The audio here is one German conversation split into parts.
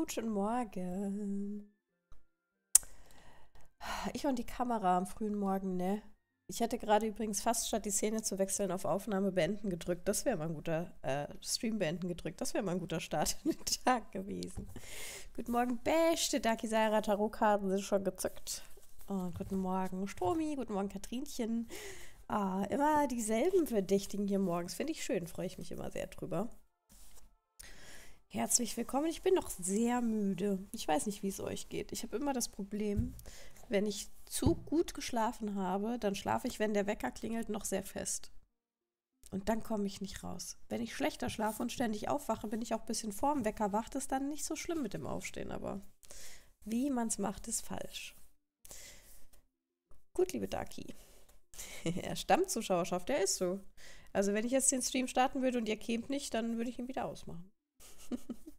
Guten Morgen. Ich und die Kamera am frühen Morgen, ne? Ich hätte gerade übrigens fast statt die Szene zu wechseln auf Aufnahme beenden gedrückt. Das wäre mal ein guter äh, Stream beenden gedrückt. Das wäre mal ein guter Start in den Tag gewesen. Guten Morgen, beste Dakisara Tarotkarten sind schon gezückt. Und guten Morgen, Stromi. Guten Morgen, Katrinchen. Ah, immer dieselben Verdächtigen hier morgens. Finde ich schön, freue ich mich immer sehr drüber. Herzlich willkommen. Ich bin noch sehr müde. Ich weiß nicht, wie es euch geht. Ich habe immer das Problem, wenn ich zu gut geschlafen habe, dann schlafe ich, wenn der Wecker klingelt, noch sehr fest. Und dann komme ich nicht raus. Wenn ich schlechter schlafe und ständig aufwache, bin ich auch ein bisschen vorm Wecker wach. Das ist dann nicht so schlimm mit dem Aufstehen, aber wie man es macht, ist falsch. Gut, liebe Daki. er Stammzuschauerschaft, der ist so. Also wenn ich jetzt den Stream starten würde und ihr kämt nicht, dann würde ich ihn wieder ausmachen.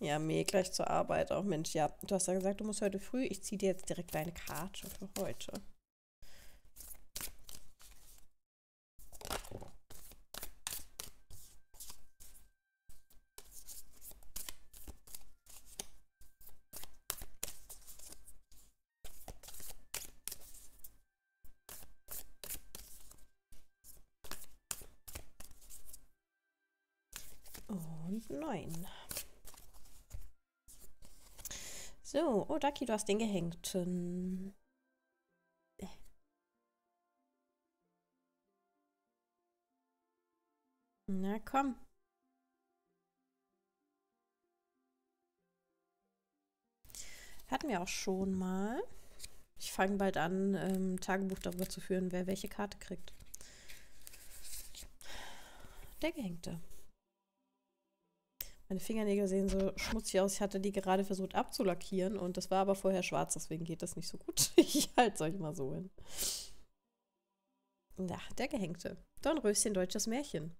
Ja, meh, gleich zur Arbeit auch. Mensch, ja, du hast ja gesagt, du musst heute früh. Ich ziehe dir jetzt direkt deine Karte für heute. Neun. So, oh Ducky, du hast den gehängten. Na komm. Hatten wir auch schon mal. Ich fange bald an, ähm, Tagebuch darüber zu führen, wer welche Karte kriegt. Der Gehängte. Meine Fingernägel sehen so schmutzig aus. Ich hatte die gerade versucht abzulackieren und das war aber vorher schwarz, deswegen geht das nicht so gut. Ich halte es euch mal so hin. Ja, der Gehängte. Dornröschen, deutsches Märchen.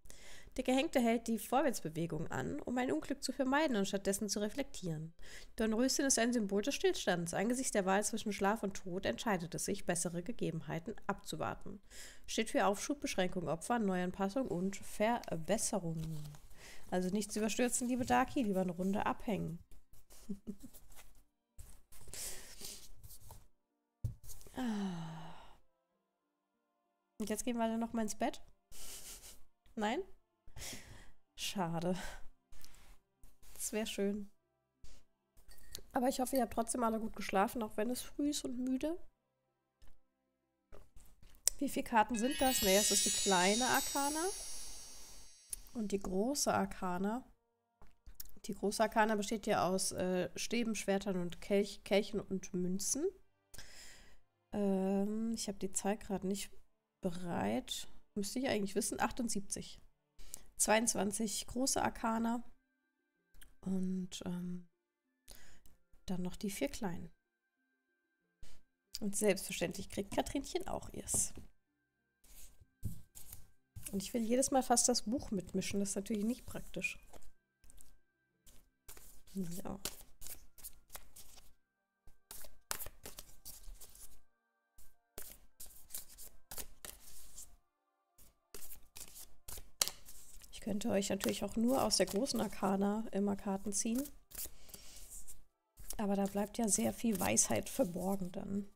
Der Gehängte hält die Vorwärtsbewegung an, um ein Unglück zu vermeiden und stattdessen zu reflektieren. Dornröschen ist ein Symbol des Stillstands. Angesichts der Wahl zwischen Schlaf und Tod entscheidet es sich, bessere Gegebenheiten abzuwarten. Steht für Aufschub, Beschränkung, Opfer, Neuanpassung und Verbesserung. Also nichts überstürzen, liebe Daki, lieber eine Runde abhängen. Und jetzt gehen wir alle noch mal ins Bett? Nein? Schade. Das wäre schön. Aber ich hoffe, ihr habt trotzdem alle gut geschlafen, auch wenn es früh ist und müde. Wie viele Karten sind das? Ne, es ist die kleine Arkana. Und die große Arkana. Die große Arkana besteht ja aus äh, Stäben, Schwertern und Kelch, Kelchen und Münzen. Ähm, ich habe die Zahl gerade nicht bereit. Müsste ich eigentlich wissen. 78. 22 große Arkana. Und ähm, dann noch die vier kleinen. Und selbstverständlich kriegt Katrinchen auch ihrs. Und ich will jedes Mal fast das Buch mitmischen. Das ist natürlich nicht praktisch. So. Ich könnte euch natürlich auch nur aus der großen Arkana immer Karten ziehen. Aber da bleibt ja sehr viel Weisheit verborgen dann.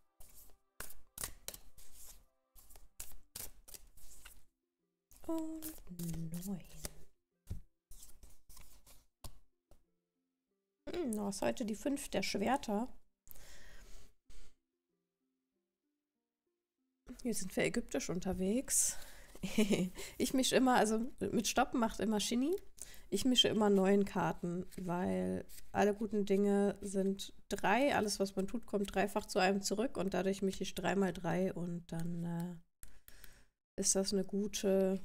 Neun. Hm, was ist heute die fünf der Schwerter? Hier sind wir ägyptisch unterwegs. ich mische immer, also mit Stoppen macht immer Shinny. Ich mische immer neun Karten, weil alle guten Dinge sind drei. Alles, was man tut, kommt dreifach zu einem zurück und dadurch mische ich dreimal drei und dann äh, ist das eine gute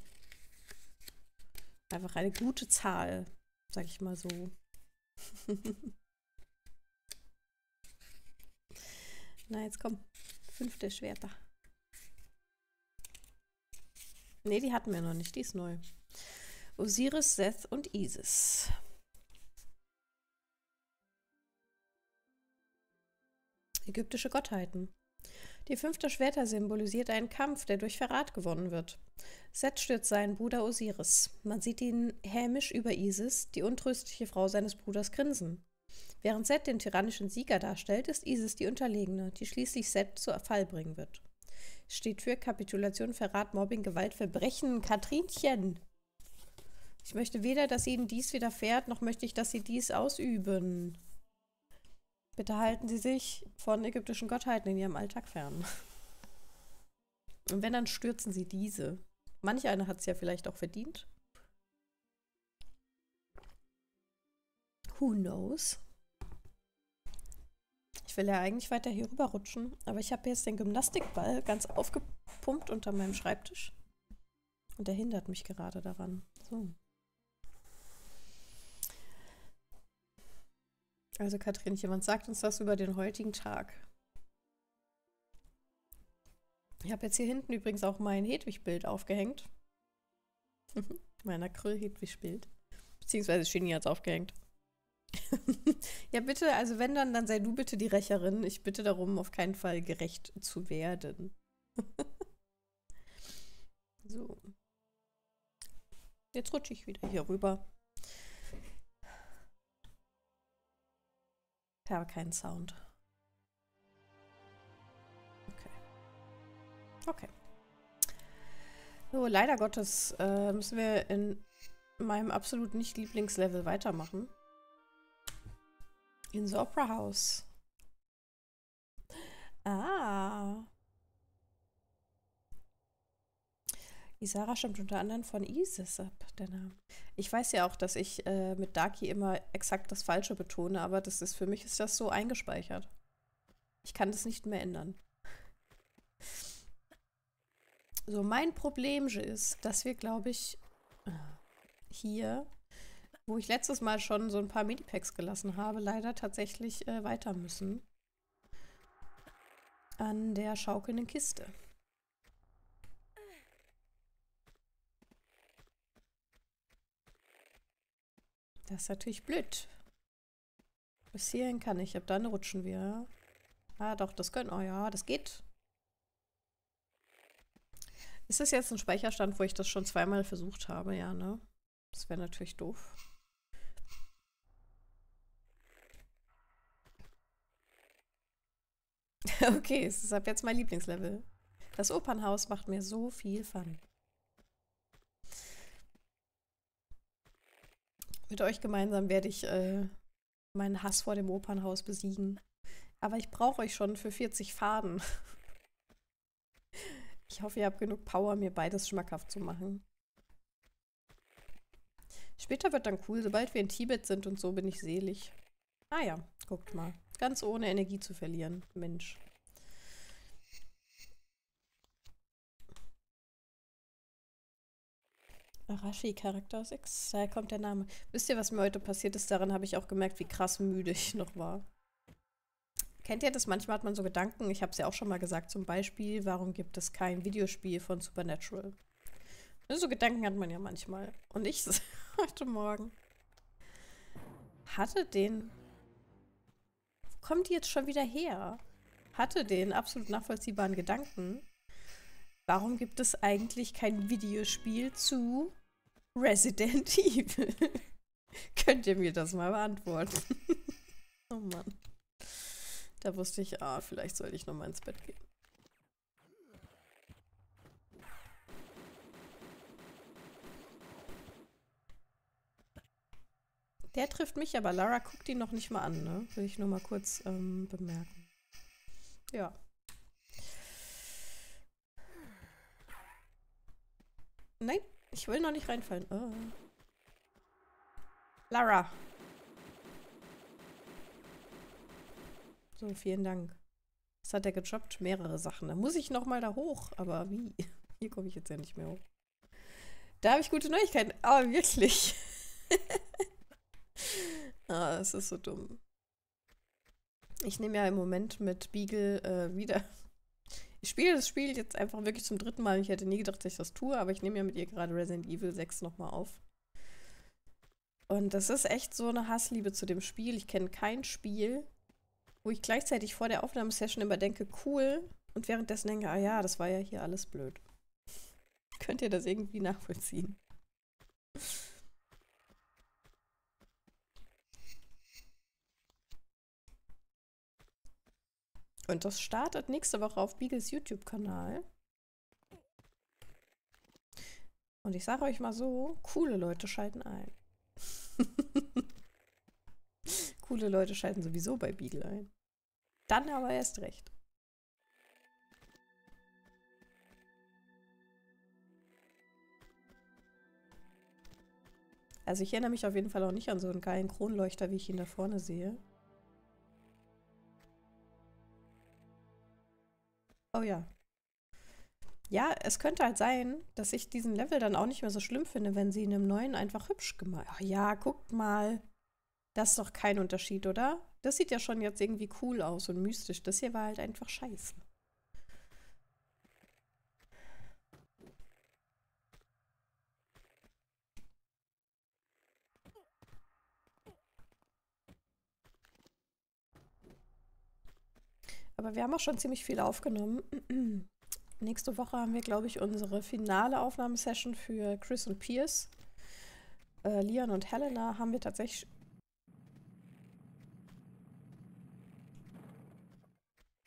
Einfach eine gute Zahl, sag ich mal so. Na, jetzt komm. Fünfte Schwerter. Ne, die hatten wir noch nicht. Die ist neu. Osiris, Seth und Isis. Ägyptische Gottheiten. Die fünfte Schwerter symbolisiert einen Kampf, der durch Verrat gewonnen wird. Set stürzt seinen Bruder Osiris. Man sieht ihn hämisch über Isis, die untröstliche Frau seines Bruders, grinsen. Während Set den tyrannischen Sieger darstellt, ist Isis die Unterlegene, die schließlich Set zu Fall bringen wird. Steht für Kapitulation, Verrat, Mobbing, Gewalt, Verbrechen. Katrinchen! Ich möchte weder, dass ihnen dies widerfährt, noch möchte ich, dass sie dies ausüben. Bitte halten Sie sich von ägyptischen Gottheiten in Ihrem Alltag fern. Und wenn, dann stürzen Sie diese. Manch einer hat es ja vielleicht auch verdient. Who knows? Ich will ja eigentlich weiter hier rüber rutschen, aber ich habe jetzt den Gymnastikball ganz aufgepumpt unter meinem Schreibtisch. Und der hindert mich gerade daran. So. Also Katrin, jemand sagt uns was über den heutigen Tag. Ich habe jetzt hier hinten übrigens auch mein Hedwig-Bild aufgehängt. mein Acryl-Hedwig-Bild. Beziehungsweise Genie hat es aufgehängt. ja, bitte, also wenn dann, dann sei du bitte die Rächerin. Ich bitte darum, auf keinen Fall gerecht zu werden. so. Jetzt rutsche ich wieder hier rüber. Habe keinen Sound. Okay. Okay. So, leider Gottes äh, müssen wir in meinem absolut nicht Lieblingslevel weitermachen. In the Opera House. Ah. Isara stammt unter anderem von Isis ab, der Name. Ich weiß ja auch, dass ich äh, mit Daki immer exakt das Falsche betone, aber das ist für mich ist das so eingespeichert. Ich kann das nicht mehr ändern. So, mein Problem ist, dass wir, glaube ich, äh, hier wo ich letztes Mal schon so ein paar Medipacks gelassen habe, leider tatsächlich äh, weiter müssen. An der schaukelnden Kiste. Das ist natürlich blöd. Bis hierhin kann ich. Ab dann rutschen wir. Ah, doch, das können. Oh ja, das geht. Ist das jetzt ein Speicherstand, wo ich das schon zweimal versucht habe? Ja, ne? Das wäre natürlich doof. Okay, es ist ab jetzt mein Lieblingslevel. Das Opernhaus macht mir so viel Fun. Mit euch gemeinsam werde ich äh, meinen Hass vor dem Opernhaus besiegen. Aber ich brauche euch schon für 40 Faden. Ich hoffe, ihr habt genug Power, mir beides schmackhaft zu machen. Später wird dann cool, sobald wir in Tibet sind und so bin ich selig. Ah ja, guckt mal. Ganz ohne Energie zu verlieren. Mensch. Arashi Charakter 6, daher kommt der Name. Wisst ihr, was mir heute passiert ist? Daran habe ich auch gemerkt, wie krass müde ich noch war. Kennt ihr das? Manchmal hat man so Gedanken, ich habe es ja auch schon mal gesagt, zum Beispiel, warum gibt es kein Videospiel von Supernatural? So Gedanken hat man ja manchmal. Und ich heute Morgen hatte den. Wo kommt die jetzt schon wieder her? Hatte den absolut nachvollziehbaren Gedanken. Warum gibt es eigentlich kein Videospiel zu Resident Evil? Könnt ihr mir das mal beantworten? oh Mann. Da wusste ich, ah, vielleicht sollte ich nochmal ins Bett gehen. Der trifft mich, aber Lara guckt ihn noch nicht mal an, ne? Will ich nur mal kurz ähm, bemerken. Ja. Nein, ich will noch nicht reinfallen. Oh. Lara. So, vielen Dank. Was hat er gejobbt? Mehrere Sachen. Da muss ich noch mal da hoch. Aber wie? Hier komme ich jetzt ja nicht mehr hoch. Da habe ich gute Neuigkeiten. Aber wirklich. ah, das ist so dumm. Ich nehme ja im Moment mit Beagle äh, wieder. Spiele das Spiel jetzt einfach wirklich zum dritten Mal. Ich hätte nie gedacht, dass ich das tue, aber ich nehme ja mit ihr gerade Resident Evil 6 nochmal auf. Und das ist echt so eine Hassliebe zu dem Spiel. Ich kenne kein Spiel, wo ich gleichzeitig vor der Aufnahmesession immer denke, cool, und währenddessen denke, ah ja, das war ja hier alles blöd. Könnt ihr das irgendwie nachvollziehen? Und das startet nächste Woche auf Beagles YouTube-Kanal. Und ich sage euch mal so, coole Leute schalten ein. coole Leute schalten sowieso bei Beagle ein. Dann aber erst recht. Also ich erinnere mich auf jeden Fall auch nicht an so einen geilen Kronleuchter, wie ich ihn da vorne sehe. Oh ja. Ja, es könnte halt sein, dass ich diesen Level dann auch nicht mehr so schlimm finde, wenn sie in einem neuen einfach hübsch gemalt. Ach ja, guckt mal. Das ist doch kein Unterschied, oder? Das sieht ja schon jetzt irgendwie cool aus und mystisch. Das hier war halt einfach scheiße. Aber wir haben auch schon ziemlich viel aufgenommen. Nächste Woche haben wir, glaube ich, unsere finale Aufnahmesession für Chris und Pierce. Äh, Leon und Helena haben wir tatsächlich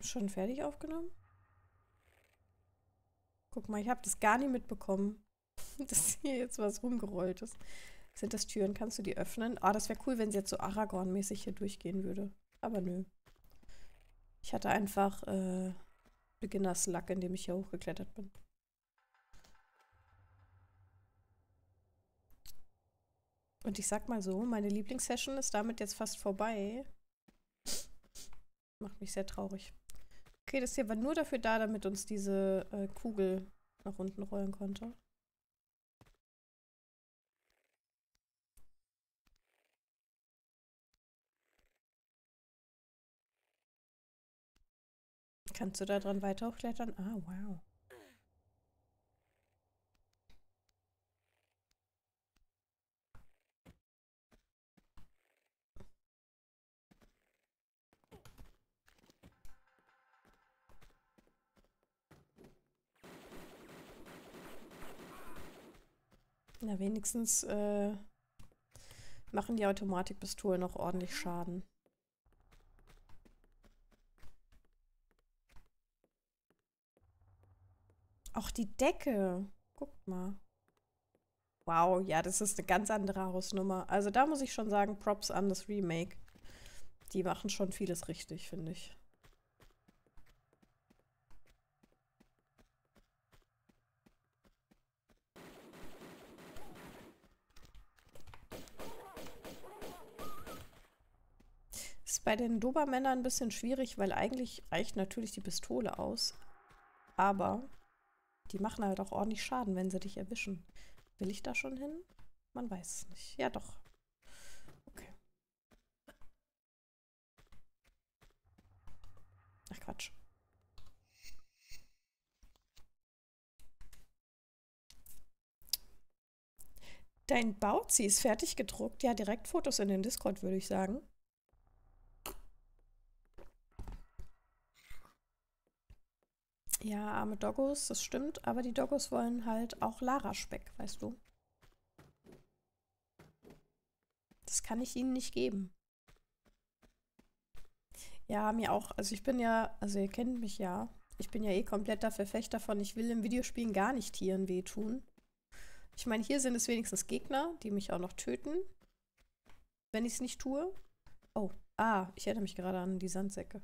schon fertig aufgenommen. Guck mal, ich habe das gar nicht mitbekommen, dass hier jetzt was rumgerollt ist. Sind das Türen? Kannst du die öffnen? Ah, das wäre cool, wenn sie jetzt so Aragorn-mäßig hier durchgehen würde. Aber nö. Ich hatte einfach äh, Beginners Luck, indem ich hier hochgeklettert bin. Und ich sag mal so, meine Lieblingssession ist damit jetzt fast vorbei. Macht mich sehr traurig. Okay, das hier war nur dafür da, damit uns diese äh, Kugel nach unten rollen konnte. Kannst du da dran weiter hochklettern? Ah, wow. Na, wenigstens äh, machen die Automatikpistolen noch ordentlich Schaden. Auch die Decke. Guckt mal. Wow, ja, das ist eine ganz andere Hausnummer. Also da muss ich schon sagen, Props an das Remake. Die machen schon vieles richtig, finde ich. Ist bei den Dobermännern ein bisschen schwierig, weil eigentlich reicht natürlich die Pistole aus. Aber die machen halt auch ordentlich Schaden, wenn sie dich erwischen. Will ich da schon hin? Man weiß es nicht. Ja, doch. Okay. Ach, Quatsch. Dein Bauzi ist fertig gedruckt. Ja, direkt Fotos in den Discord, würde ich sagen. Ja, arme Doggos, das stimmt, aber die Doggos wollen halt auch Lara-Speck, weißt du. Das kann ich ihnen nicht geben. Ja, mir auch. Also ich bin ja, also ihr kennt mich ja. Ich bin ja eh kompletter Verfechter von, ich will in Videospielen gar nicht Tieren wehtun. Ich meine, hier sind es wenigstens Gegner, die mich auch noch töten. Wenn ich es nicht tue. Oh, ah, ich erinnere mich gerade an die Sandsäcke.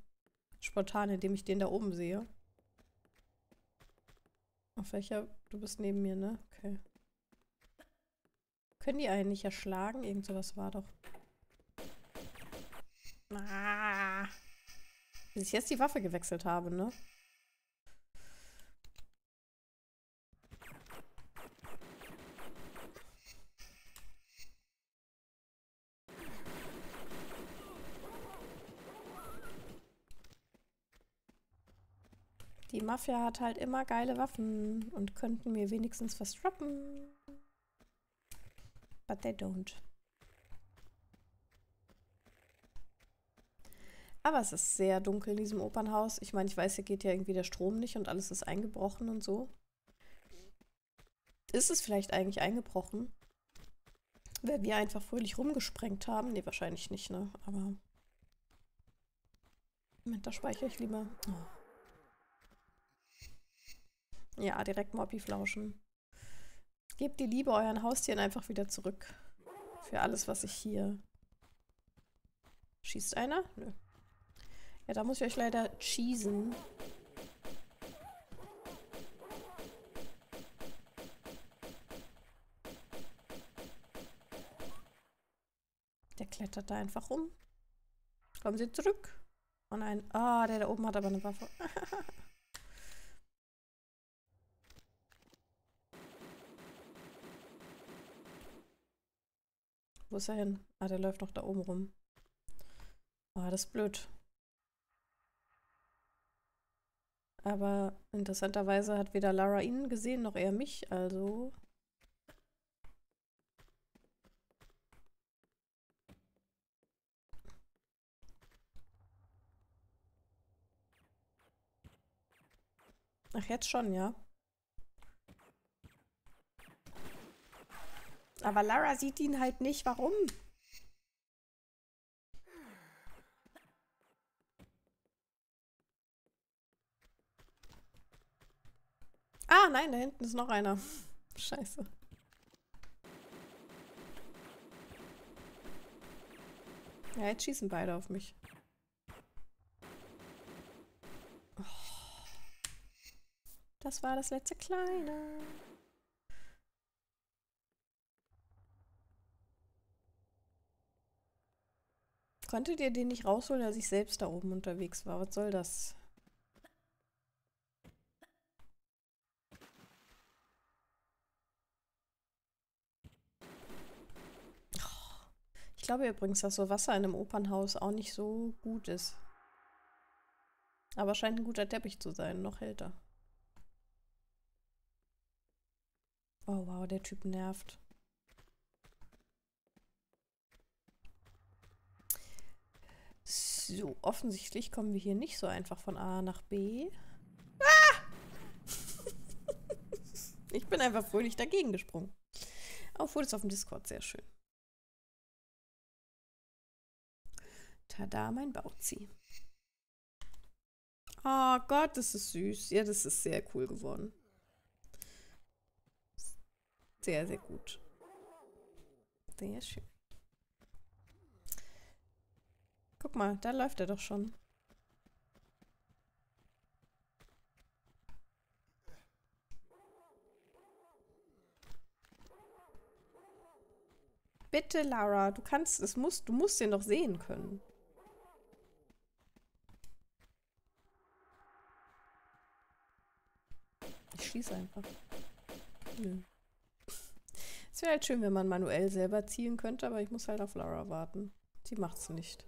Spontan, indem ich den da oben sehe. Auf welcher? Du bist neben mir, ne? Okay. Können die einen nicht erschlagen? Irgend sowas war doch. Ah. Bis ich jetzt die Waffe gewechselt habe, ne? Die Mafia hat halt immer geile Waffen und könnten mir wenigstens was droppen. But they don't. Aber es ist sehr dunkel in diesem Opernhaus. Ich meine, ich weiß, hier geht ja irgendwie der Strom nicht und alles ist eingebrochen und so. Ist es vielleicht eigentlich eingebrochen? Weil wir einfach fröhlich rumgesprengt haben? Nee, wahrscheinlich nicht, ne? Aber. Moment, da speichere ich lieber. Oh. Ja, direkt Mobby flauschen. Gebt die Liebe euren Haustieren einfach wieder zurück. Für alles, was ich hier... Schießt einer? Nö. Ja, da muss ich euch leider cheesen. Der klettert da einfach rum. Kommen Sie zurück. Oh nein. Ah, oh, der da oben hat aber eine Waffe. Wo ist er hin? Ah, der läuft noch da oben rum. Ah, das ist blöd. Aber interessanterweise hat weder Lara ihn gesehen, noch er mich, also... Ach, jetzt schon, ja. Aber Lara sieht ihn halt nicht. Warum? Ah, nein, da hinten ist noch einer. Scheiße. Ja, jetzt schießen beide auf mich. Oh. Das war das letzte Kleine. Konntet ihr den nicht rausholen, als ich selbst da oben unterwegs war? Was soll das? Ich glaube übrigens, dass so Wasser in einem Opernhaus auch nicht so gut ist. Aber scheint ein guter Teppich zu sein. Noch hält er. Oh wow, der Typ nervt. So, offensichtlich kommen wir hier nicht so einfach von A nach B. Ah! ich bin einfach fröhlich dagegen gesprungen. Auch Fotos auf dem Discord, sehr schön. Tada, mein Bauzi. Oh Gott, das ist süß. Ja, das ist sehr cool geworden. Sehr, sehr gut. Sehr schön. Guck mal, da läuft er doch schon. Bitte, Lara, du kannst, es musst, du musst den doch sehen können. Ich schieße einfach. Es wäre halt schön, wenn man manuell selber zielen könnte, aber ich muss halt auf Lara warten. Sie macht's nicht.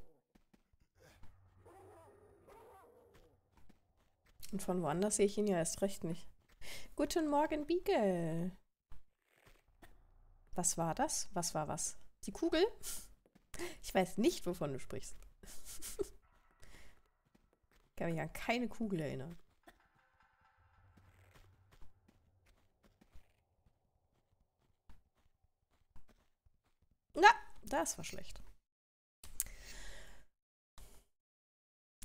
Und von woanders sehe ich ihn ja erst recht nicht. Guten Morgen, Beagle. Was war das? Was war was? Die Kugel? Ich weiß nicht, wovon du sprichst. ich kann mich an keine Kugel erinnern. Na, das war schlecht.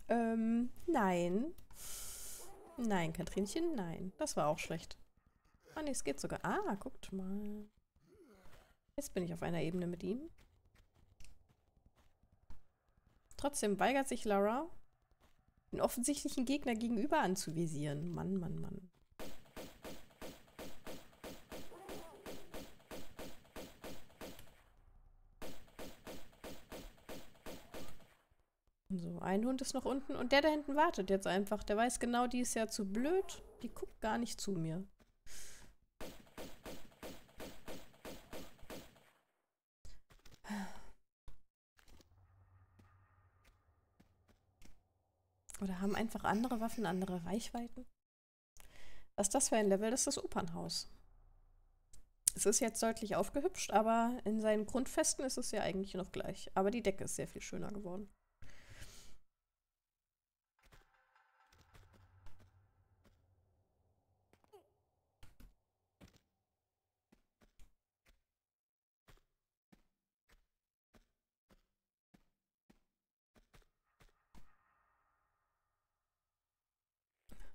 Ähm, nein. Nein, Katrinchen, nein. Das war auch schlecht. Ah, nee, es geht sogar. Ah, guckt mal. Jetzt bin ich auf einer Ebene mit ihm. Trotzdem weigert sich Lara, den offensichtlichen Gegner gegenüber anzuvisieren. Mann, Mann, Mann. So, ein Hund ist noch unten und der da hinten wartet jetzt einfach. Der weiß genau, die ist ja zu blöd. Die guckt gar nicht zu mir. Oder haben einfach andere Waffen andere Reichweiten? Was ist das für ein Level? Das ist das Opernhaus. Es ist jetzt deutlich aufgehübscht, aber in seinen Grundfesten ist es ja eigentlich noch gleich. Aber die Decke ist sehr viel schöner geworden.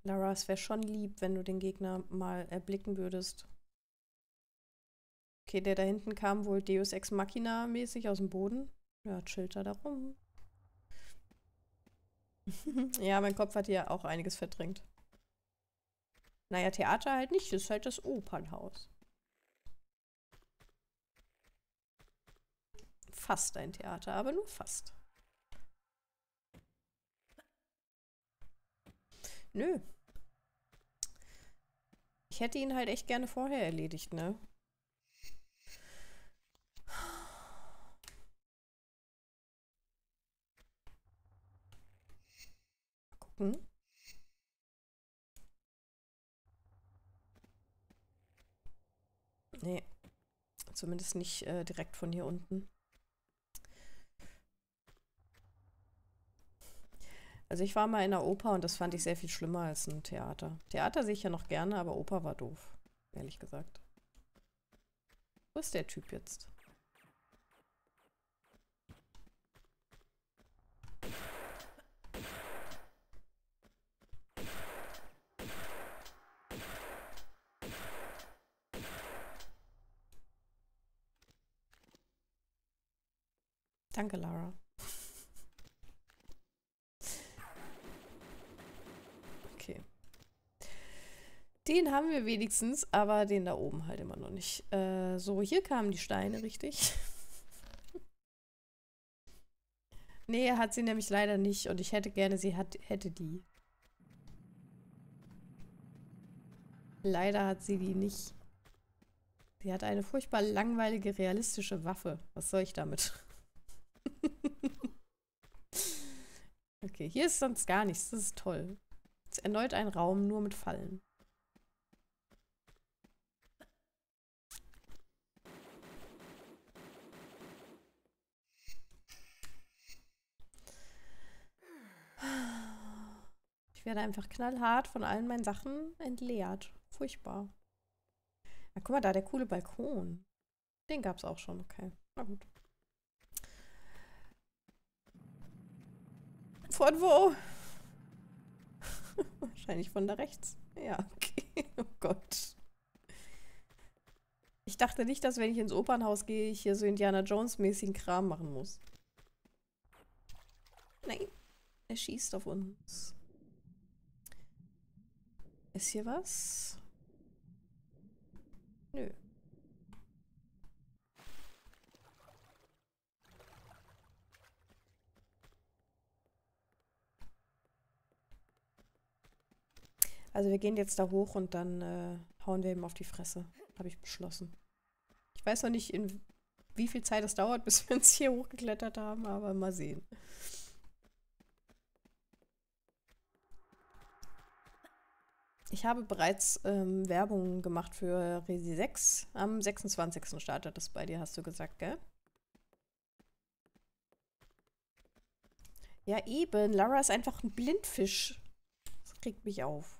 Lara, es wäre schon lieb, wenn du den Gegner mal erblicken würdest. Okay, der da hinten kam wohl Deus Ex Machina mäßig aus dem Boden. Ja, chillt er da rum. ja, mein Kopf hat ja auch einiges verdrängt. Naja, Theater halt nicht, das ist halt das Opernhaus. Fast ein Theater, aber nur fast. Nö. Ich hätte ihn halt echt gerne vorher erledigt, ne? gucken. Nee. Zumindest nicht äh, direkt von hier unten. Also ich war mal in der Oper und das fand ich sehr viel schlimmer als ein Theater. Theater sehe ich ja noch gerne, aber Oper war doof, ehrlich gesagt. Wo ist der Typ jetzt? Danke, Lara. Okay. Den haben wir wenigstens, aber den da oben halt immer noch nicht. Äh, so, hier kamen die Steine, richtig? nee, hat sie nämlich leider nicht und ich hätte gerne, sie hat, hätte die. Leider hat sie die nicht. Sie hat eine furchtbar langweilige, realistische Waffe. Was soll ich damit? okay, hier ist sonst gar nichts. Das ist toll. Jetzt erneut ein Raum nur mit Fallen. Ich werde einfach knallhart von allen meinen Sachen entleert. Furchtbar. Na, guck mal da, der coole Balkon. Den gab es auch schon, okay. Na gut. Von wo? Wahrscheinlich von da rechts. Ja, okay. Oh Gott. Ich dachte nicht, dass wenn ich ins Opernhaus gehe, ich hier so Indiana Jones-mäßigen Kram machen muss. Nein. Er schießt auf uns. Ist hier was? Nö. Also wir gehen jetzt da hoch und dann äh, hauen wir ihm auf die Fresse. Habe ich beschlossen. Ich weiß noch nicht, in wie viel Zeit es dauert, bis wir uns hier hochgeklettert haben, aber mal sehen. Ich habe bereits ähm, Werbung gemacht für Resi 6. Am 26. startet das bei dir, hast du gesagt, gell? Ja, eben. Lara ist einfach ein Blindfisch. Das regt mich auf.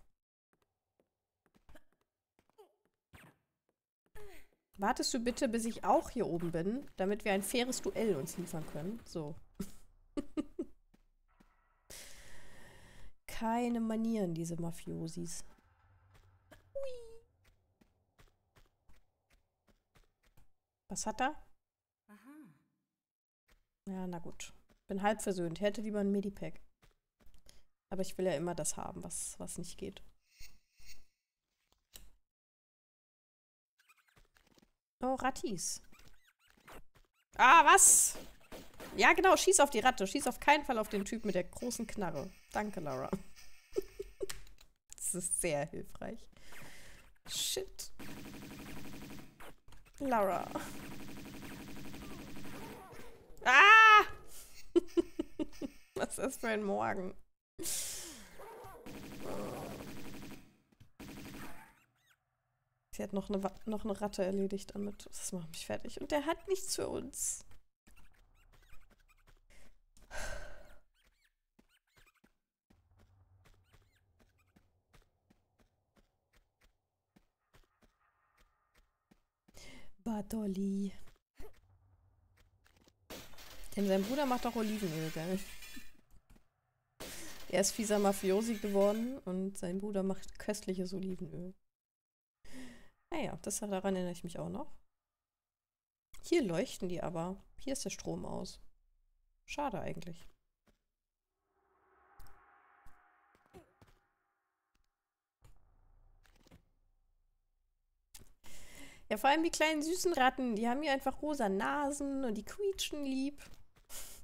Wartest du bitte, bis ich auch hier oben bin, damit wir ein faires Duell uns liefern können? So. Keine Manieren, diese Mafiosis. Was hat er? Aha. Ja, na gut. Bin halb versöhnt. Hätte lieber ein Medipack. Aber ich will ja immer das haben, was, was nicht geht. Oh, Rattis. Ah, was? Ja, genau, schieß auf die Ratte. Schieß auf keinen Fall auf den Typ mit der großen Knarre. Danke, Laura. das ist sehr hilfreich. Shit. Laura. Ah! Was ist für ein Morgen? Sie hat noch eine, noch eine Ratte erledigt damit. Das macht mich fertig. Und der hat nichts für uns. Bartoli. Denn sein Bruder macht doch Olivenöl, gell? Er ist fieser Mafiosi geworden und sein Bruder macht köstliches Olivenöl. Naja, ah das daran erinnere ich mich auch noch. Hier leuchten die aber. Hier ist der Strom aus. Schade eigentlich. Ja, vor allem die kleinen süßen Ratten, die haben hier einfach rosa Nasen und die quietschen lieb.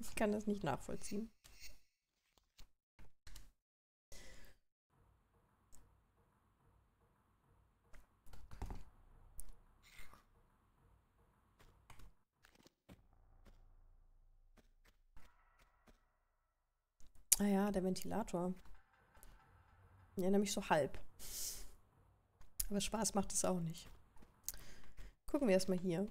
Ich kann das nicht nachvollziehen. Ah ja, der Ventilator. Ja, nämlich so halb. Aber Spaß macht es auch nicht. Gucken wir erstmal hier.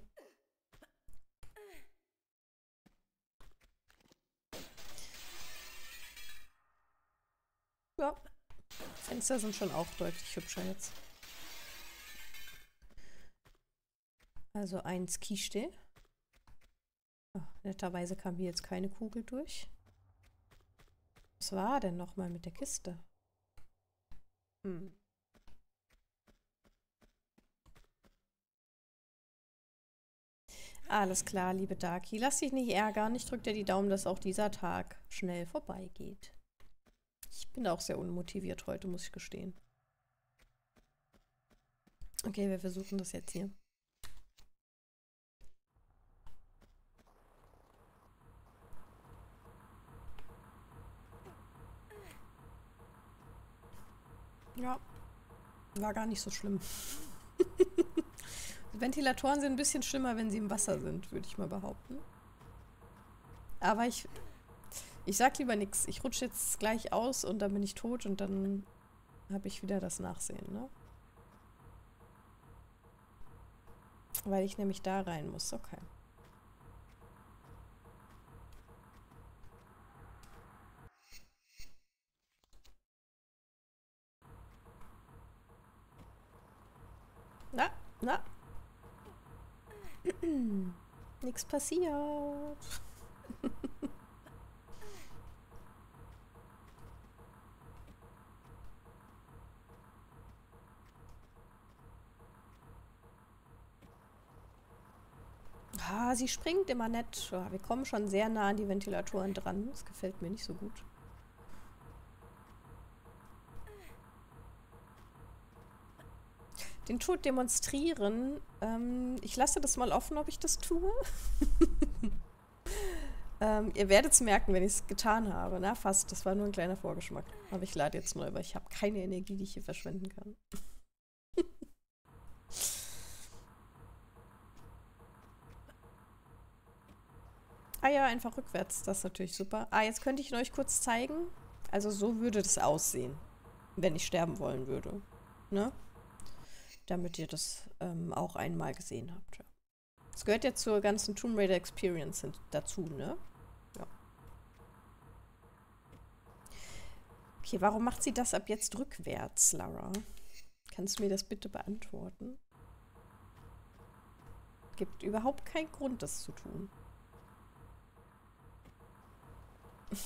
Ja. Fenster sind schon auch deutlich hübscher jetzt. Also eins Kiste. Oh, netterweise kam hier jetzt keine Kugel durch. Was war denn nochmal mit der Kiste? Hm. Alles klar, liebe Darky. Lass dich nicht ärgern. Ich drücke dir die Daumen, dass auch dieser Tag schnell vorbeigeht. Ich bin auch sehr unmotiviert heute, muss ich gestehen. Okay, wir versuchen das jetzt hier. Ja, war gar nicht so schlimm. Ventilatoren sind ein bisschen schlimmer, wenn sie im Wasser sind, würde ich mal behaupten. Aber ich, ich sag lieber nichts. Ich rutsche jetzt gleich aus und dann bin ich tot und dann habe ich wieder das Nachsehen, ne? Weil ich nämlich da rein muss. Okay. Na, na, Nichts passiert. ah, sie springt immer nett. wir kommen schon sehr nah an die Ventilatoren dran. Das gefällt mir nicht so gut. Den Tod demonstrieren. Ähm, ich lasse das mal offen, ob ich das tue. ähm, ihr werdet es merken, wenn ich es getan habe. Na, fast. Das war nur ein kleiner Vorgeschmack. Aber ich lade jetzt neu, weil ich habe keine Energie, die ich hier verschwenden kann. ah ja, einfach rückwärts. Das ist natürlich super. Ah, jetzt könnte ich euch kurz zeigen. Also so würde das aussehen, wenn ich sterben wollen würde. Ne? Damit ihr das ähm, auch einmal gesehen habt. Das gehört ja zur ganzen Tomb Raider Experience dazu, ne? Ja. Okay, warum macht sie das ab jetzt rückwärts, Lara? Kannst du mir das bitte beantworten? Gibt überhaupt keinen Grund, das zu tun.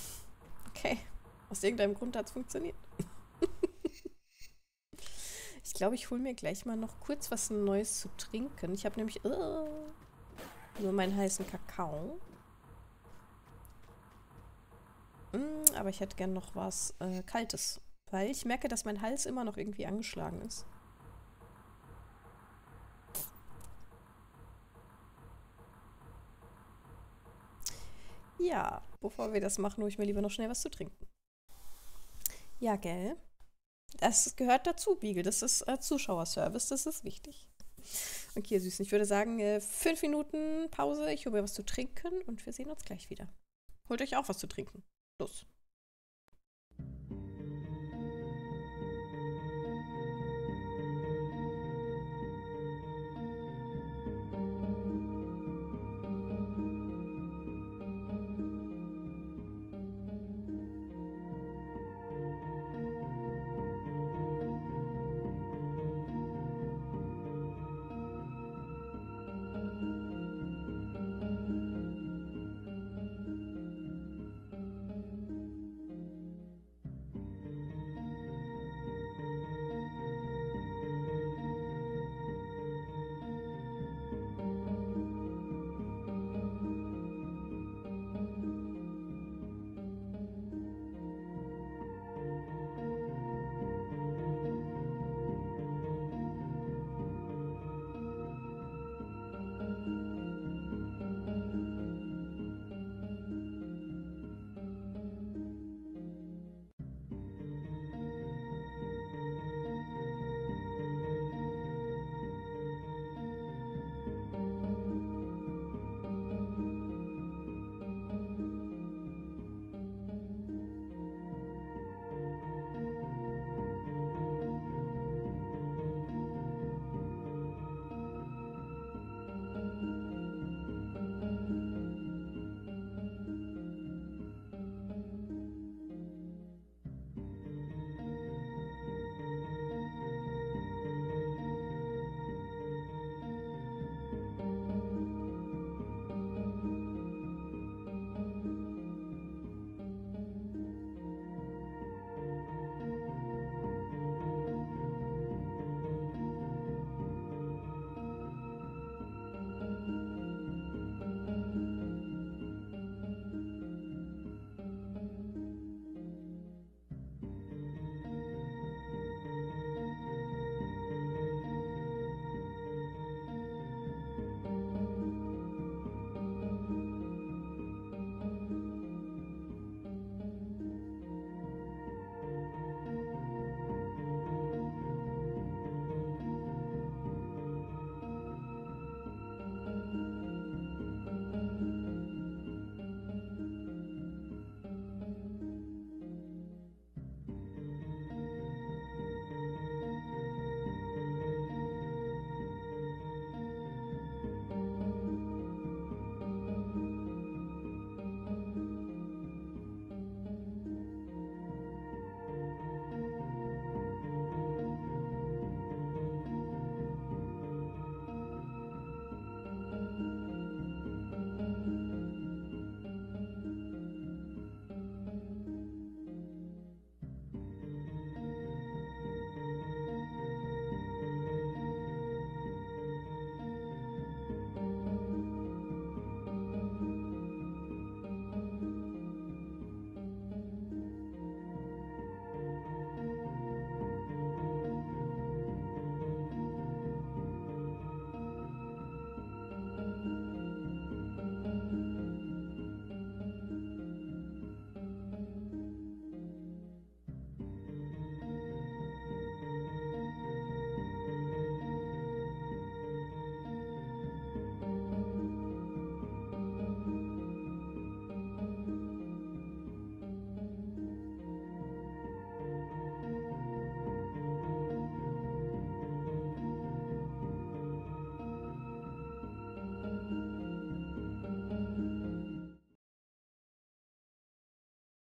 okay. Aus irgendeinem Grund hat es funktioniert. Ich glaube, ich hole mir gleich mal noch kurz was Neues zu trinken. Ich habe nämlich uh, nur meinen heißen Kakao. Mm, aber ich hätte gern noch was äh, Kaltes. Weil ich merke, dass mein Hals immer noch irgendwie angeschlagen ist. Ja, bevor wir das machen, hole ich mir lieber noch schnell was zu trinken. Ja, gell? Das gehört dazu, Beagle. Das ist äh, Zuschauerservice, das ist wichtig. Okay, süß. Ich würde sagen, äh, fünf Minuten Pause. Ich hole mir was zu trinken und wir sehen uns gleich wieder. Holt euch auch was zu trinken. Los.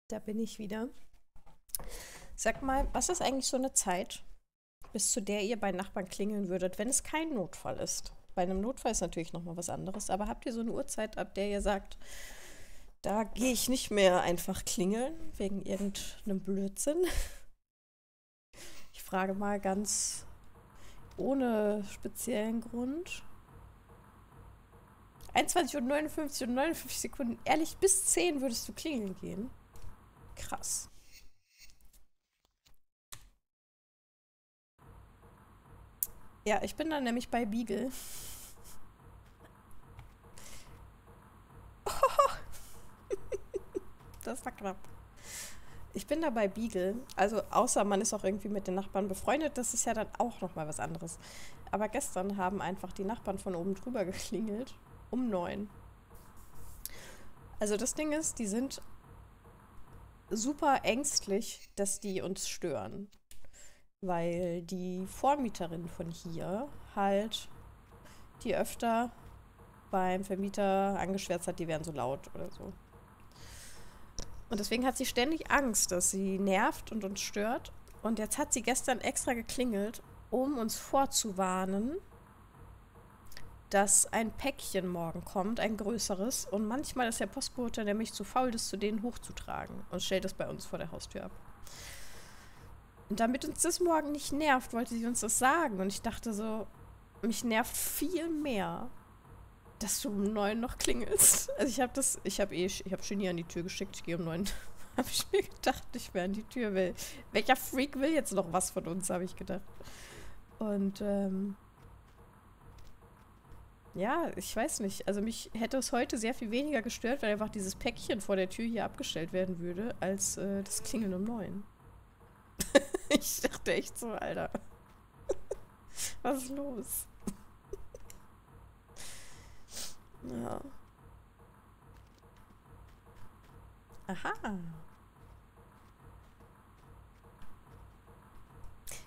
Da bin ich wieder. Sag mal, was ist eigentlich so eine Zeit, bis zu der ihr bei Nachbarn klingeln würdet, wenn es kein Notfall ist? Bei einem Notfall ist natürlich noch mal was anderes, aber habt ihr so eine Uhrzeit, ab der ihr sagt, da gehe ich nicht mehr einfach klingeln wegen irgendeinem Blödsinn? Ich frage mal ganz ohne speziellen Grund. 21 und 59 und 59 Sekunden. Ehrlich, bis 10 würdest du klingeln gehen. Krass. Ja, ich bin dann nämlich bei Beagle. das war knapp. Ich bin da bei Beagle. Also außer man ist auch irgendwie mit den Nachbarn befreundet, das ist ja dann auch noch mal was anderes. Aber gestern haben einfach die Nachbarn von oben drüber geklingelt um neun. Also das Ding ist, die sind super ängstlich, dass die uns stören. Weil die Vormieterin von hier halt die öfter beim Vermieter angeschwärzt hat, die wären so laut oder so. Und deswegen hat sie ständig Angst, dass sie nervt und uns stört. Und jetzt hat sie gestern extra geklingelt, um uns vorzuwarnen, dass ein Päckchen morgen kommt, ein größeres. Und manchmal ist der Postbote nämlich zu faul, das zu denen hochzutragen und stellt es bei uns vor der Haustür ab. Und damit uns das morgen nicht nervt, wollte sie uns das sagen. Und ich dachte so, mich nervt viel mehr, dass du um neun noch klingelst. Also ich habe das, ich habe eh, ich habe Genie an die Tür geschickt, ich gehe um neun. habe ich mir gedacht, ich wäre an die Tür will. Welcher Freak will jetzt noch was von uns, habe ich gedacht. Und ähm, ja, ich weiß nicht. Also mich hätte es heute sehr viel weniger gestört, weil einfach dieses Päckchen vor der Tür hier abgestellt werden würde, als äh, das Klingeln um neun. ich dachte echt so, Alter. Was ist los? ja. Aha.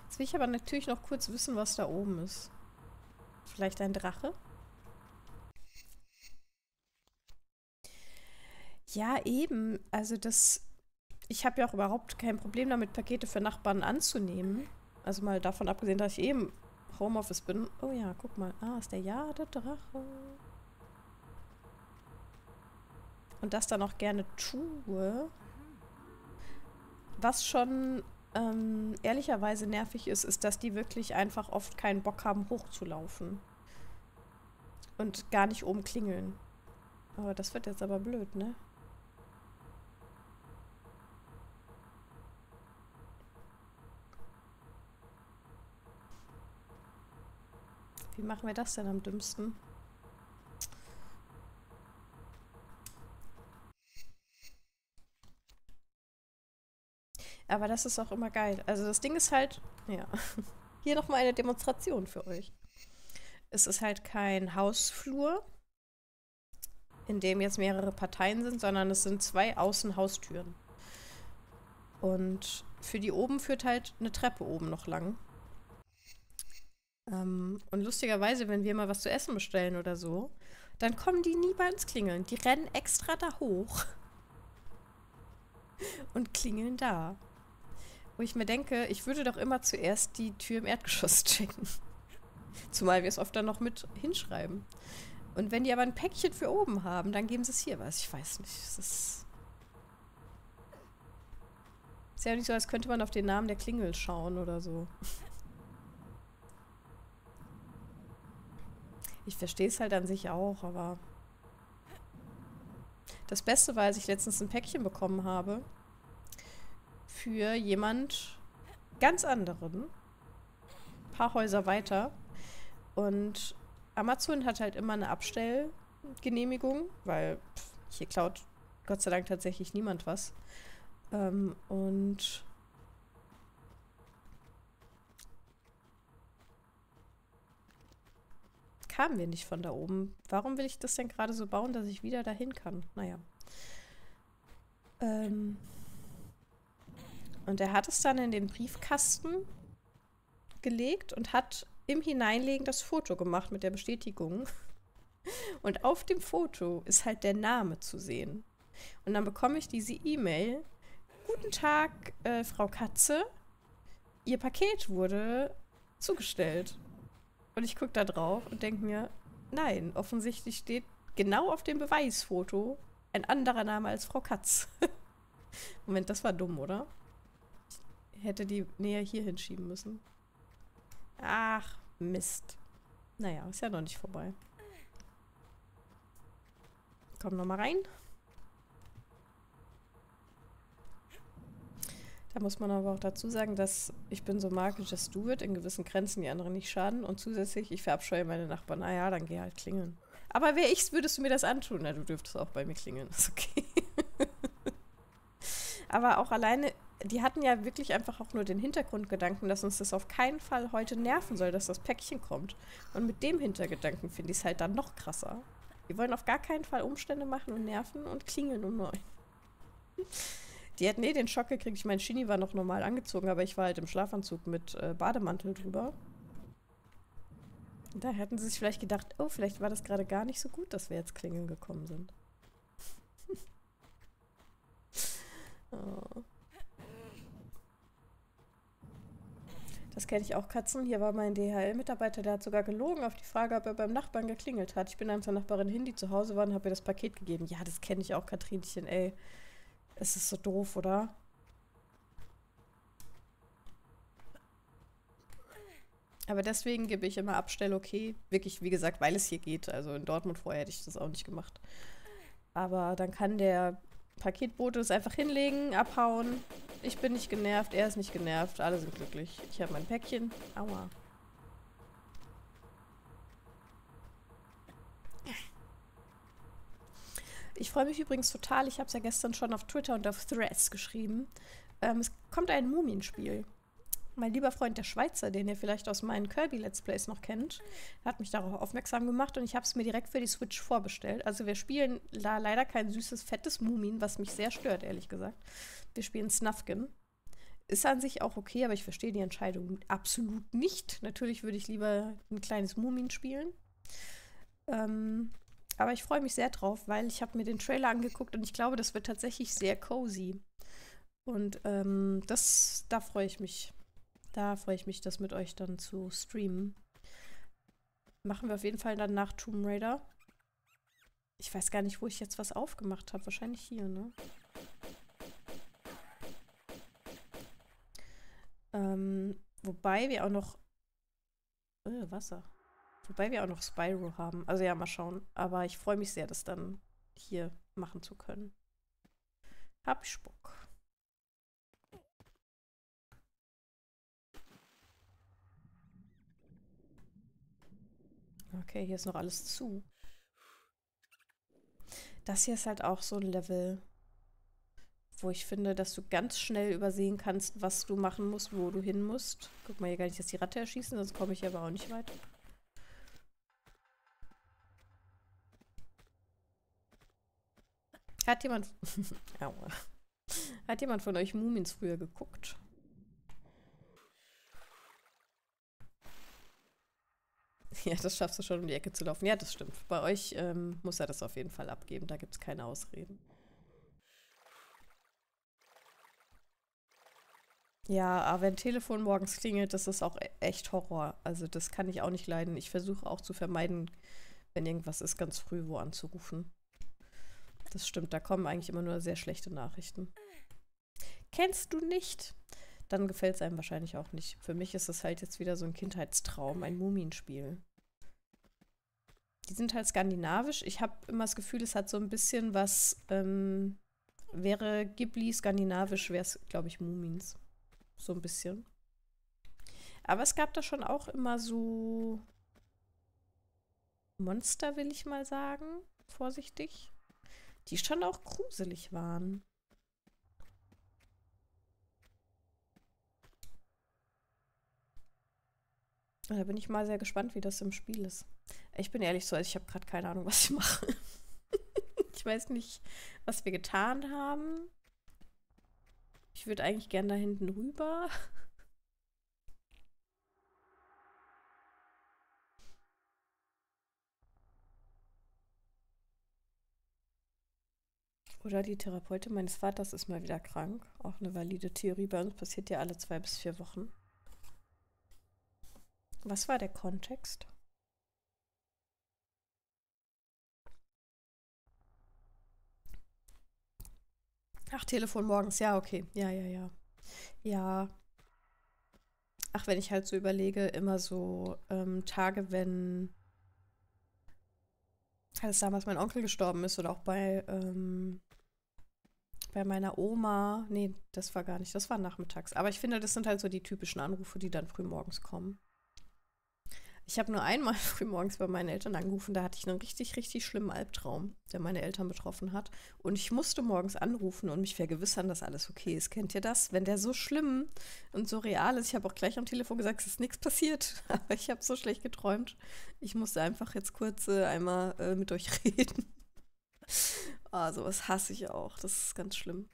Jetzt will ich aber natürlich noch kurz wissen, was da oben ist. Vielleicht ein Drache? Ja, eben. Also das, ich habe ja auch überhaupt kein Problem damit, Pakete für Nachbarn anzunehmen. Also mal davon abgesehen, dass ich eben Homeoffice bin. Oh ja, guck mal. Ah, ist der Ja, der Drache. Und das dann auch gerne tue. Was schon ähm, ehrlicherweise nervig ist, ist, dass die wirklich einfach oft keinen Bock haben, hochzulaufen. Und gar nicht oben klingeln. Aber das wird jetzt aber blöd, ne? Wie machen wir das denn am dümmsten? Aber das ist auch immer geil. Also das Ding ist halt, ja, hier nochmal eine Demonstration für euch. Es ist halt kein Hausflur, in dem jetzt mehrere Parteien sind, sondern es sind zwei Außenhaustüren. Und für die oben führt halt eine Treppe oben noch lang. Ähm, und lustigerweise, wenn wir mal was zu essen bestellen oder so, dann kommen die nie bei uns klingeln. Die rennen extra da hoch und klingeln da. Wo ich mir denke, ich würde doch immer zuerst die Tür im Erdgeschoss checken. Zumal wir es oft dann noch mit hinschreiben. Und wenn die aber ein Päckchen für oben haben, dann geben sie es hier was. Ich weiß nicht. Es ist. Ist ja nicht so, als könnte man auf den Namen der Klingel schauen oder so. Ich verstehe es halt an sich auch, aber das Beste war, als ich letztens ein Päckchen bekommen habe für jemand ganz anderen, ein paar Häuser weiter. Und Amazon hat halt immer eine Abstellgenehmigung, weil pff, hier klaut Gott sei Dank tatsächlich niemand was. Ähm, und kamen wir nicht von da oben. Warum will ich das denn gerade so bauen, dass ich wieder dahin kann? Naja. Ähm und er hat es dann in den Briefkasten gelegt und hat im Hineinlegen das Foto gemacht mit der Bestätigung. Und auf dem Foto ist halt der Name zu sehen. Und dann bekomme ich diese E-Mail, Guten Tag, äh, Frau Katze. Ihr Paket wurde zugestellt. Und ich gucke da drauf und denke mir, nein, offensichtlich steht genau auf dem Beweisfoto ein anderer Name als Frau Katz. Moment, das war dumm, oder? Ich hätte die näher hier hinschieben müssen. Ach, Mist. Naja, ist ja noch nicht vorbei. Komm noch mal rein. Da muss man aber auch dazu sagen, dass ich bin so magisch, dass du wird in gewissen Grenzen die anderen nicht schaden und zusätzlich, ich verabscheue meine Nachbarn. Naja, dann geh halt klingeln. Aber wäre ich, würdest du mir das antun? Na, du dürftest auch bei mir klingeln. Ist okay. aber auch alleine, die hatten ja wirklich einfach auch nur den Hintergrundgedanken, dass uns das auf keinen Fall heute nerven soll, dass das Päckchen kommt. Und mit dem Hintergedanken finde ich es halt dann noch krasser. Wir wollen auf gar keinen Fall Umstände machen und nerven und klingeln um neun. Die hätten eh den Schock gekriegt. Ich meine, Shinny war noch normal angezogen, aber ich war halt im Schlafanzug mit äh, Bademantel drüber. Da hätten sie sich vielleicht gedacht, oh, vielleicht war das gerade gar nicht so gut, dass wir jetzt klingeln gekommen sind. oh. Das kenne ich auch, Katzen. Hier war mein DHL-Mitarbeiter, der hat sogar gelogen auf die Frage, ob er beim Nachbarn geklingelt hat. Ich bin dann zur Nachbarin hin, die zu Hause war und habe ihr das Paket gegeben. Ja, das kenne ich auch, Katrinchen, ey. Es ist so doof, oder? Aber deswegen gebe ich immer Abstell okay. Wirklich, wie gesagt, weil es hier geht. Also in Dortmund vorher hätte ich das auch nicht gemacht. Aber dann kann der Paketbote es einfach hinlegen, abhauen. Ich bin nicht genervt, er ist nicht genervt. Alle sind glücklich. Ich habe mein Päckchen. Aua. Ich freue mich übrigens total. Ich habe es ja gestern schon auf Twitter und auf Threads geschrieben. Ähm, es kommt ein Mumienspiel. Mein lieber Freund der Schweizer, den ihr vielleicht aus meinen Kirby-Let's Plays noch kennt, hat mich darauf aufmerksam gemacht und ich habe es mir direkt für die Switch vorbestellt. Also wir spielen da leider kein süßes, fettes Mumin, was mich sehr stört, ehrlich gesagt. Wir spielen Snufkin. Ist an sich auch okay, aber ich verstehe die Entscheidung absolut nicht. Natürlich würde ich lieber ein kleines Mumin spielen. Ähm, aber ich freue mich sehr drauf, weil ich habe mir den Trailer angeguckt und ich glaube, das wird tatsächlich sehr cozy. Und ähm, das, da freue ich mich da freue ich mich, das mit euch dann zu streamen. Machen wir auf jeden Fall dann nach Tomb Raider. Ich weiß gar nicht, wo ich jetzt was aufgemacht habe. Wahrscheinlich hier, ne? Ähm, wobei wir auch noch... Äh, Wasser. Wobei wir auch noch Spyro haben. Also ja, mal schauen. Aber ich freue mich sehr, das dann hier machen zu können. Hab ich Bock. Okay, hier ist noch alles zu. Das hier ist halt auch so ein Level, wo ich finde, dass du ganz schnell übersehen kannst, was du machen musst, wo du hin musst. Guck mal, hier kann ich jetzt die Ratte erschießen, sonst komme ich hier aber auch nicht weiter. Hat jemand... Hat jemand von euch Mumins früher geguckt? Ja, das schaffst du schon, um die Ecke zu laufen. Ja, das stimmt. Bei euch ähm, muss er das auf jeden Fall abgeben. Da gibt es keine Ausreden. Ja, aber wenn Telefon morgens klingelt, das ist auch e-, echt Horror. Also das kann ich auch nicht leiden. Ich versuche auch zu vermeiden, wenn irgendwas ist, ganz früh wo anzurufen. Das stimmt, da kommen eigentlich immer nur sehr schlechte Nachrichten. Kennst du nicht? dann gefällt es einem wahrscheinlich auch nicht. Für mich ist es halt jetzt wieder so ein Kindheitstraum, ein Muminspiel. Die sind halt skandinavisch. Ich habe immer das Gefühl, es hat so ein bisschen was, ähm, wäre Ghibli skandinavisch, wäre es, glaube ich, Mumins. So ein bisschen. Aber es gab da schon auch immer so Monster, will ich mal sagen, vorsichtig, die schon auch gruselig waren. Da bin ich mal sehr gespannt, wie das im Spiel ist. Ich bin ehrlich so, also ich habe gerade keine Ahnung, was ich mache. ich weiß nicht, was wir getan haben. Ich würde eigentlich gern da hinten rüber. Oder die Therapeutin meines Vaters ist mal wieder krank. Auch eine valide Theorie. Bei uns passiert ja alle zwei bis vier Wochen. Was war der Kontext? Ach, Telefon morgens, ja, okay. Ja, ja, ja. Ja. Ach, wenn ich halt so überlege, immer so ähm, Tage, wenn als damals mein Onkel gestorben ist oder auch bei, ähm, bei meiner Oma. Nee, das war gar nicht, das war nachmittags. Aber ich finde, das sind halt so die typischen Anrufe, die dann früh morgens kommen. Ich habe nur einmal frühmorgens bei meinen Eltern angerufen, da hatte ich einen richtig, richtig schlimmen Albtraum, der meine Eltern betroffen hat. Und ich musste morgens anrufen und mich vergewissern, dass alles okay ist. Kennt ihr das? Wenn der so schlimm und so real ist, ich habe auch gleich am Telefon gesagt, es ist nichts passiert, aber ich habe so schlecht geträumt. Ich musste einfach jetzt kurz äh, einmal äh, mit euch reden. Ah, sowas hasse ich auch. Das ist ganz schlimm.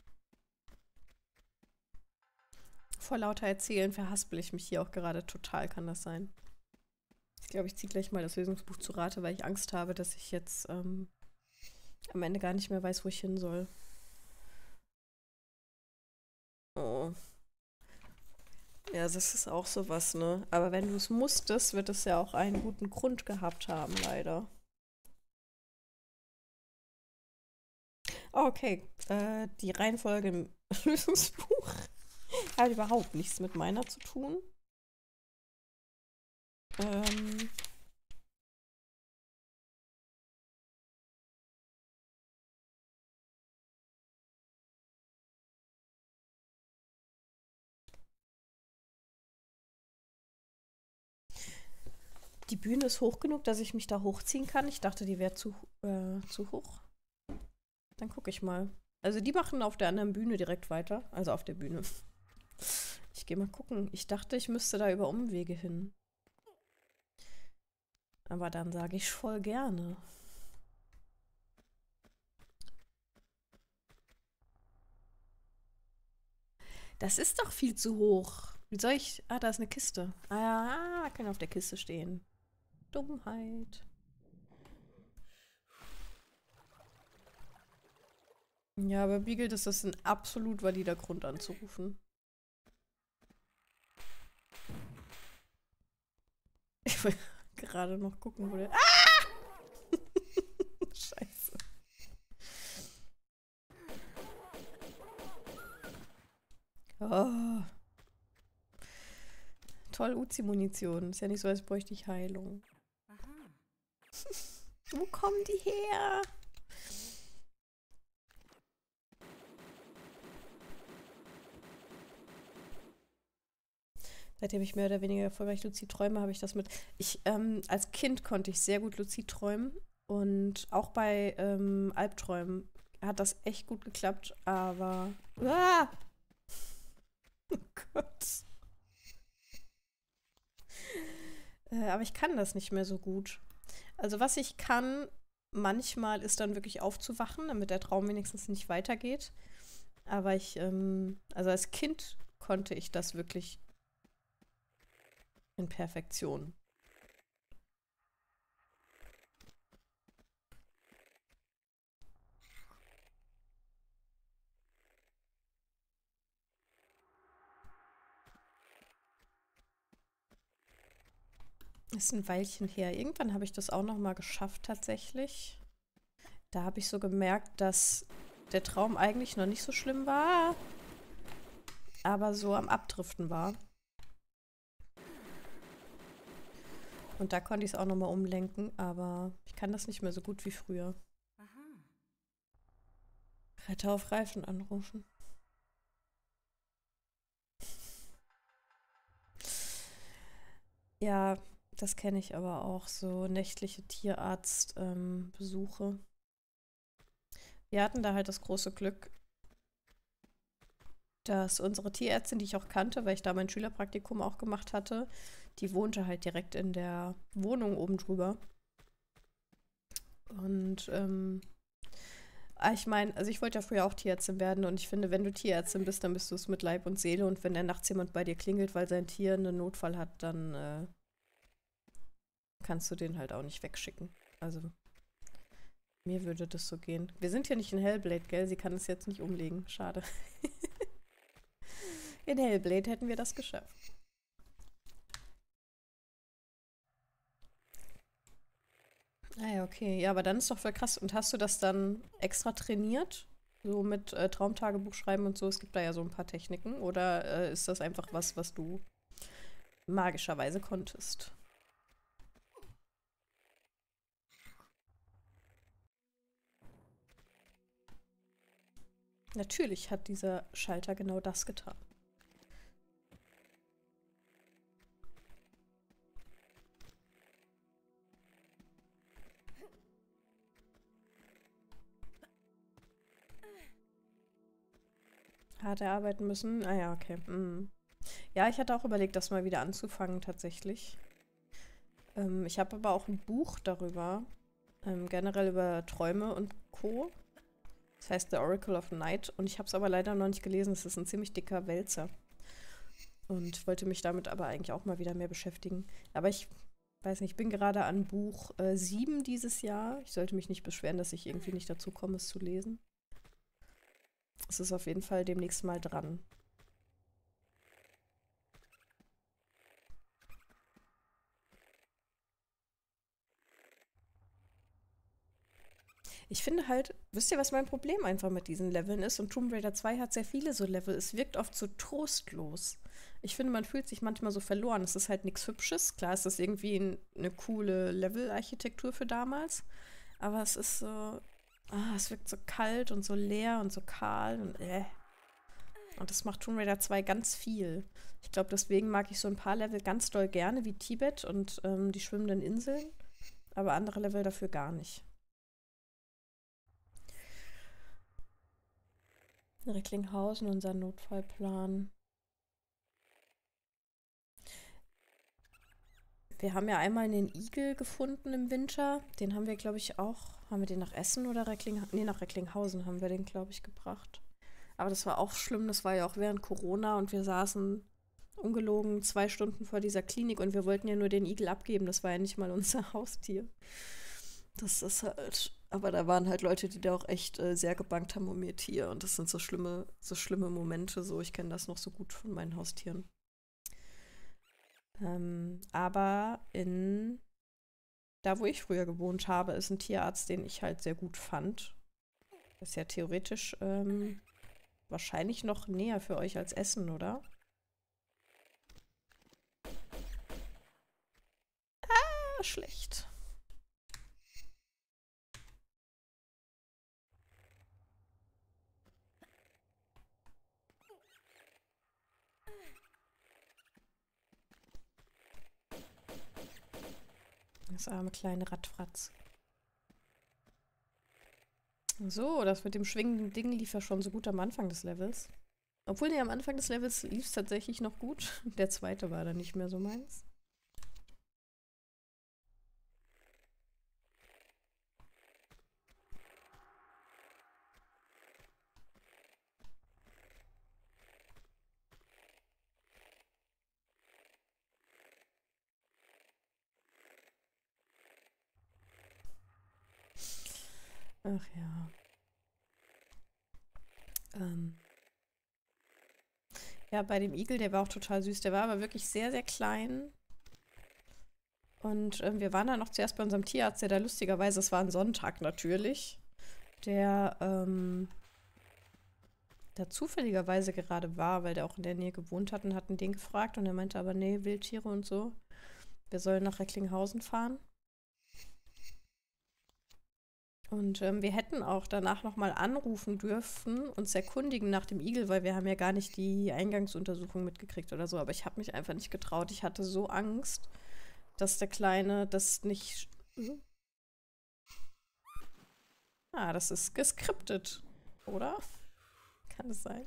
Vor lauter Erzählen verhaspel ich mich hier auch gerade total, kann das sein. Ich glaube, ich ziehe gleich mal das Lösungsbuch zu Rate, weil ich Angst habe, dass ich jetzt ähm, am Ende gar nicht mehr weiß, wo ich hin soll. Oh. Ja, das ist auch sowas, ne? Aber wenn du es musstest, wird es ja auch einen guten Grund gehabt haben, leider. Okay, äh, die Reihenfolge im Lösungsbuch hat überhaupt nichts mit meiner zu tun. Ähm. Die Bühne ist hoch genug, dass ich mich da hochziehen kann. Ich dachte, die wäre zu, äh, zu hoch. Dann gucke ich mal. Also die machen auf der anderen Bühne direkt weiter. Also auf der Bühne. Ich gehe mal gucken. Ich dachte, ich müsste da über Umwege hin. Aber dann sage ich voll gerne. Das ist doch viel zu hoch. Wie soll ich. Ah, da ist eine Kiste. Ah, kann auf der Kiste stehen. Dummheit. Ja, aber Beagle, das ist ein absolut valider Grund anzurufen. Ich will gerade noch gucken, wo der. Ah! Scheiße. Oh. Toll, Uzi-Munition. Ist ja nicht so, als bräuchte ich Heilung. wo kommen die her? Seitdem ich mehr oder weniger erfolgreich Luzid träume, habe ich das mit. Ich, ähm, als Kind konnte ich sehr gut Luzid träumen. Und auch bei ähm, Albträumen hat das echt gut geklappt, aber. Ah! Oh Gott. Äh, aber ich kann das nicht mehr so gut. Also, was ich kann, manchmal ist dann wirklich aufzuwachen, damit der Traum wenigstens nicht weitergeht. Aber ich, ähm, also als Kind konnte ich das wirklich in Perfektion. Ist ein Weilchen her. Irgendwann habe ich das auch noch mal geschafft tatsächlich. Da habe ich so gemerkt, dass der Traum eigentlich noch nicht so schlimm war, aber so am Abdriften war. Und da konnte ich es auch nochmal umlenken, aber ich kann das nicht mehr so gut wie früher. Aha. Retter auf Reifen anrufen. Ja, das kenne ich aber auch, so nächtliche Tierarztbesuche. Ähm, Wir hatten da halt das große Glück, dass unsere Tierärztin, die ich auch kannte, weil ich da mein Schülerpraktikum auch gemacht hatte, die wohnte halt direkt in der Wohnung oben drüber. Und ähm, ah, ich meine, also ich wollte ja früher auch Tierärztin werden und ich finde, wenn du Tierärztin bist, dann bist du es mit Leib und Seele und wenn dann nachts jemand bei dir klingelt, weil sein Tier einen Notfall hat, dann äh, kannst du den halt auch nicht wegschicken. Also Mir würde das so gehen. Wir sind hier nicht in Hellblade, gell? Sie kann es jetzt nicht umlegen. Schade. in Hellblade hätten wir das geschafft. Ah ja, okay. Ja, aber dann ist doch voll krass. Und hast du das dann extra trainiert? So mit äh, Traumtagebuch schreiben und so? Es gibt da ja so ein paar Techniken. Oder äh, ist das einfach was, was du magischerweise konntest? Natürlich hat dieser Schalter genau das getan. Hart erarbeiten müssen. Ah ja, okay. Mhm. Ja, ich hatte auch überlegt, das mal wieder anzufangen, tatsächlich. Ähm, ich habe aber auch ein Buch darüber, ähm, generell über Träume und Co. Das heißt The Oracle of Night. Und ich habe es aber leider noch nicht gelesen. Es ist ein ziemlich dicker Wälzer. Und wollte mich damit aber eigentlich auch mal wieder mehr beschäftigen. Aber ich weiß nicht, ich bin gerade an Buch äh, 7 dieses Jahr. Ich sollte mich nicht beschweren, dass ich irgendwie nicht dazu komme, es zu lesen. Es ist auf jeden Fall demnächst mal dran. Ich finde halt, wisst ihr, was mein Problem einfach mit diesen Leveln ist? Und Tomb Raider 2 hat sehr viele so Level. Es wirkt oft so trostlos. Ich finde, man fühlt sich manchmal so verloren. Es ist halt nichts Hübsches. Klar ist das irgendwie ein, eine coole Level-Architektur für damals. Aber es ist so, ah, es wirkt so kalt und so leer und so kahl und äh. Und das macht Tomb Raider 2 ganz viel. Ich glaube, deswegen mag ich so ein paar Level ganz doll gerne, wie Tibet und ähm, die schwimmenden Inseln. Aber andere Level dafür gar nicht. Recklinghausen, unser Notfallplan. Wir haben ja einmal einen Igel gefunden im Winter. Den haben wir, glaube ich, auch haben wir den nach Essen oder Recklinghausen? Nee, nach Recklinghausen haben wir den, glaube ich, gebracht. Aber das war auch schlimm. Das war ja auch während Corona und wir saßen ungelogen zwei Stunden vor dieser Klinik und wir wollten ja nur den Igel abgeben. Das war ja nicht mal unser Haustier. Das ist halt. Aber da waren halt Leute, die da auch echt äh, sehr gebankt haben um ihr Tier. Und das sind so schlimme, so schlimme Momente. So, ich kenne das noch so gut von meinen Haustieren. Ähm, aber in da, wo ich früher gewohnt habe, ist ein Tierarzt, den ich halt sehr gut fand. Das ist ja theoretisch ähm, wahrscheinlich noch näher für euch als Essen, oder? Ah, schlecht. Das arme kleine Radfratz. So, das mit dem schwingenden Ding lief ja schon so gut am Anfang des Levels. Obwohl, nee, am Anfang des Levels lief es tatsächlich noch gut. Der zweite war dann nicht mehr so meins. Ach ja. Ähm. Ja, bei dem Igel, der war auch total süß. Der war aber wirklich sehr, sehr klein. Und ähm, wir waren dann noch zuerst bei unserem Tierarzt, der da lustigerweise, es war ein Sonntag natürlich, der ähm, da zufälligerweise gerade war, weil der auch in der Nähe gewohnt hat und hatten den gefragt und er meinte aber, nee, Wildtiere und so. Wir sollen nach Recklinghausen fahren. Und ähm, wir hätten auch danach nochmal anrufen dürfen, uns erkundigen nach dem Igel, weil wir haben ja gar nicht die Eingangsuntersuchung mitgekriegt oder so. Aber ich habe mich einfach nicht getraut. Ich hatte so Angst, dass der Kleine das nicht... Hm? Ah, das ist geskriptet, oder? Kann es sein?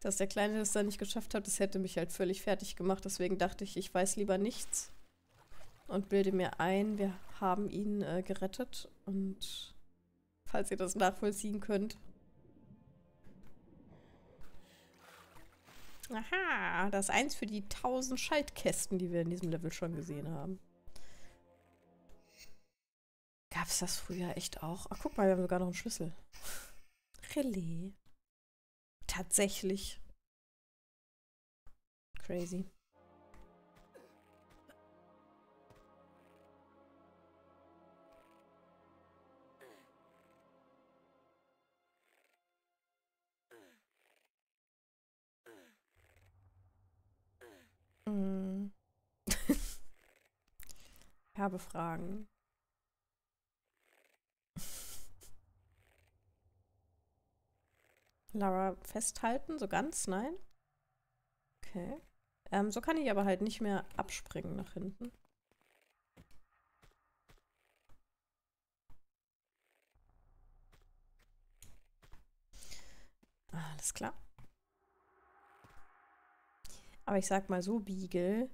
Dass der Kleine das dann nicht geschafft hat, das hätte mich halt völlig fertig gemacht. Deswegen dachte ich, ich weiß lieber nichts und bilde mir ein, wir haben ihn äh, gerettet und falls ihr das nachvollziehen könnt. Aha, das ist eins für die tausend Schaltkästen, die wir in diesem Level schon gesehen haben. Gab's das früher echt auch? Ach, guck mal, wir haben sogar noch einen Schlüssel. Relais. Tatsächlich. Crazy. Ich habe Fragen. Lara festhalten, so ganz, nein? Okay. Ähm, so kann ich aber halt nicht mehr abspringen nach hinten. Alles klar. Aber ich sag mal so, Beagle,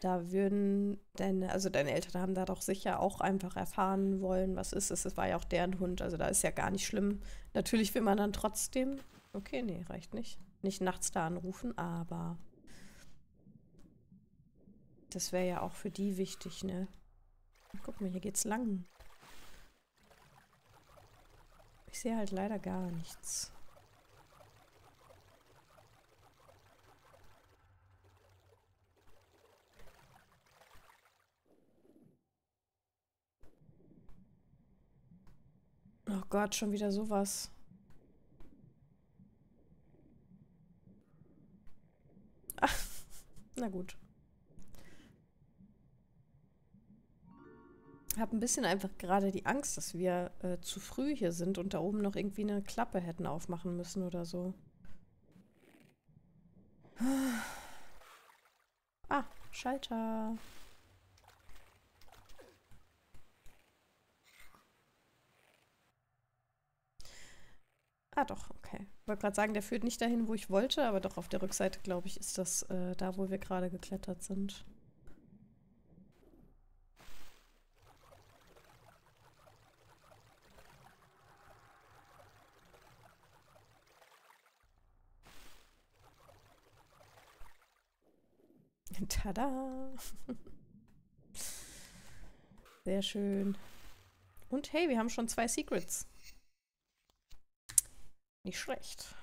da würden deine, also deine Eltern haben da doch sicher auch einfach erfahren wollen, was ist es. Es war ja auch deren Hund, also da ist ja gar nicht schlimm. Natürlich will man dann trotzdem, okay, nee, reicht nicht. Nicht nachts da anrufen, aber das wäre ja auch für die wichtig, ne? Guck mal, hier geht's lang. Ich sehe halt leider gar nichts. Oh Gott, schon wieder sowas. Ach, na gut. Ich habe ein bisschen einfach gerade die Angst, dass wir äh, zu früh hier sind und da oben noch irgendwie eine Klappe hätten aufmachen müssen oder so. Ah, Schalter. Ah, doch, okay. Ich wollte gerade sagen, der führt nicht dahin, wo ich wollte, aber doch auf der Rückseite, glaube ich, ist das äh, da, wo wir gerade geklettert sind. Tada! Sehr schön. Und hey, wir haben schon zwei Secrets. Nicht schlecht.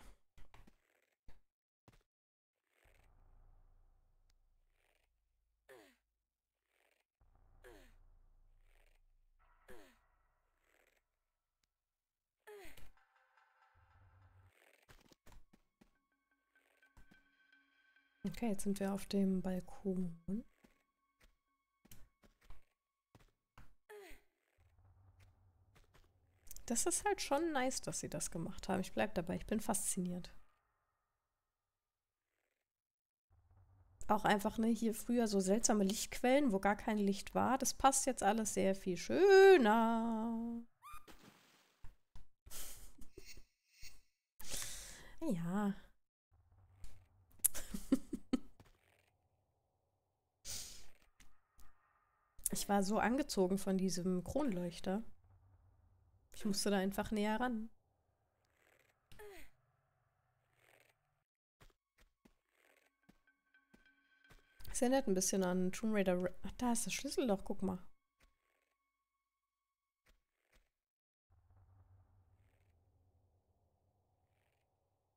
Okay, jetzt sind wir auf dem Balkon. Das ist halt schon nice, dass sie das gemacht haben. Ich bleib dabei, ich bin fasziniert. Auch einfach, ne, hier früher so seltsame Lichtquellen, wo gar kein Licht war. Das passt jetzt alles sehr viel schöner. Ja. Ich war so angezogen von diesem Kronleuchter. Ich musste da einfach näher ran. Das erinnert ein bisschen an Tomb Raider. Ach, da ist das Schlüsselloch, guck mal.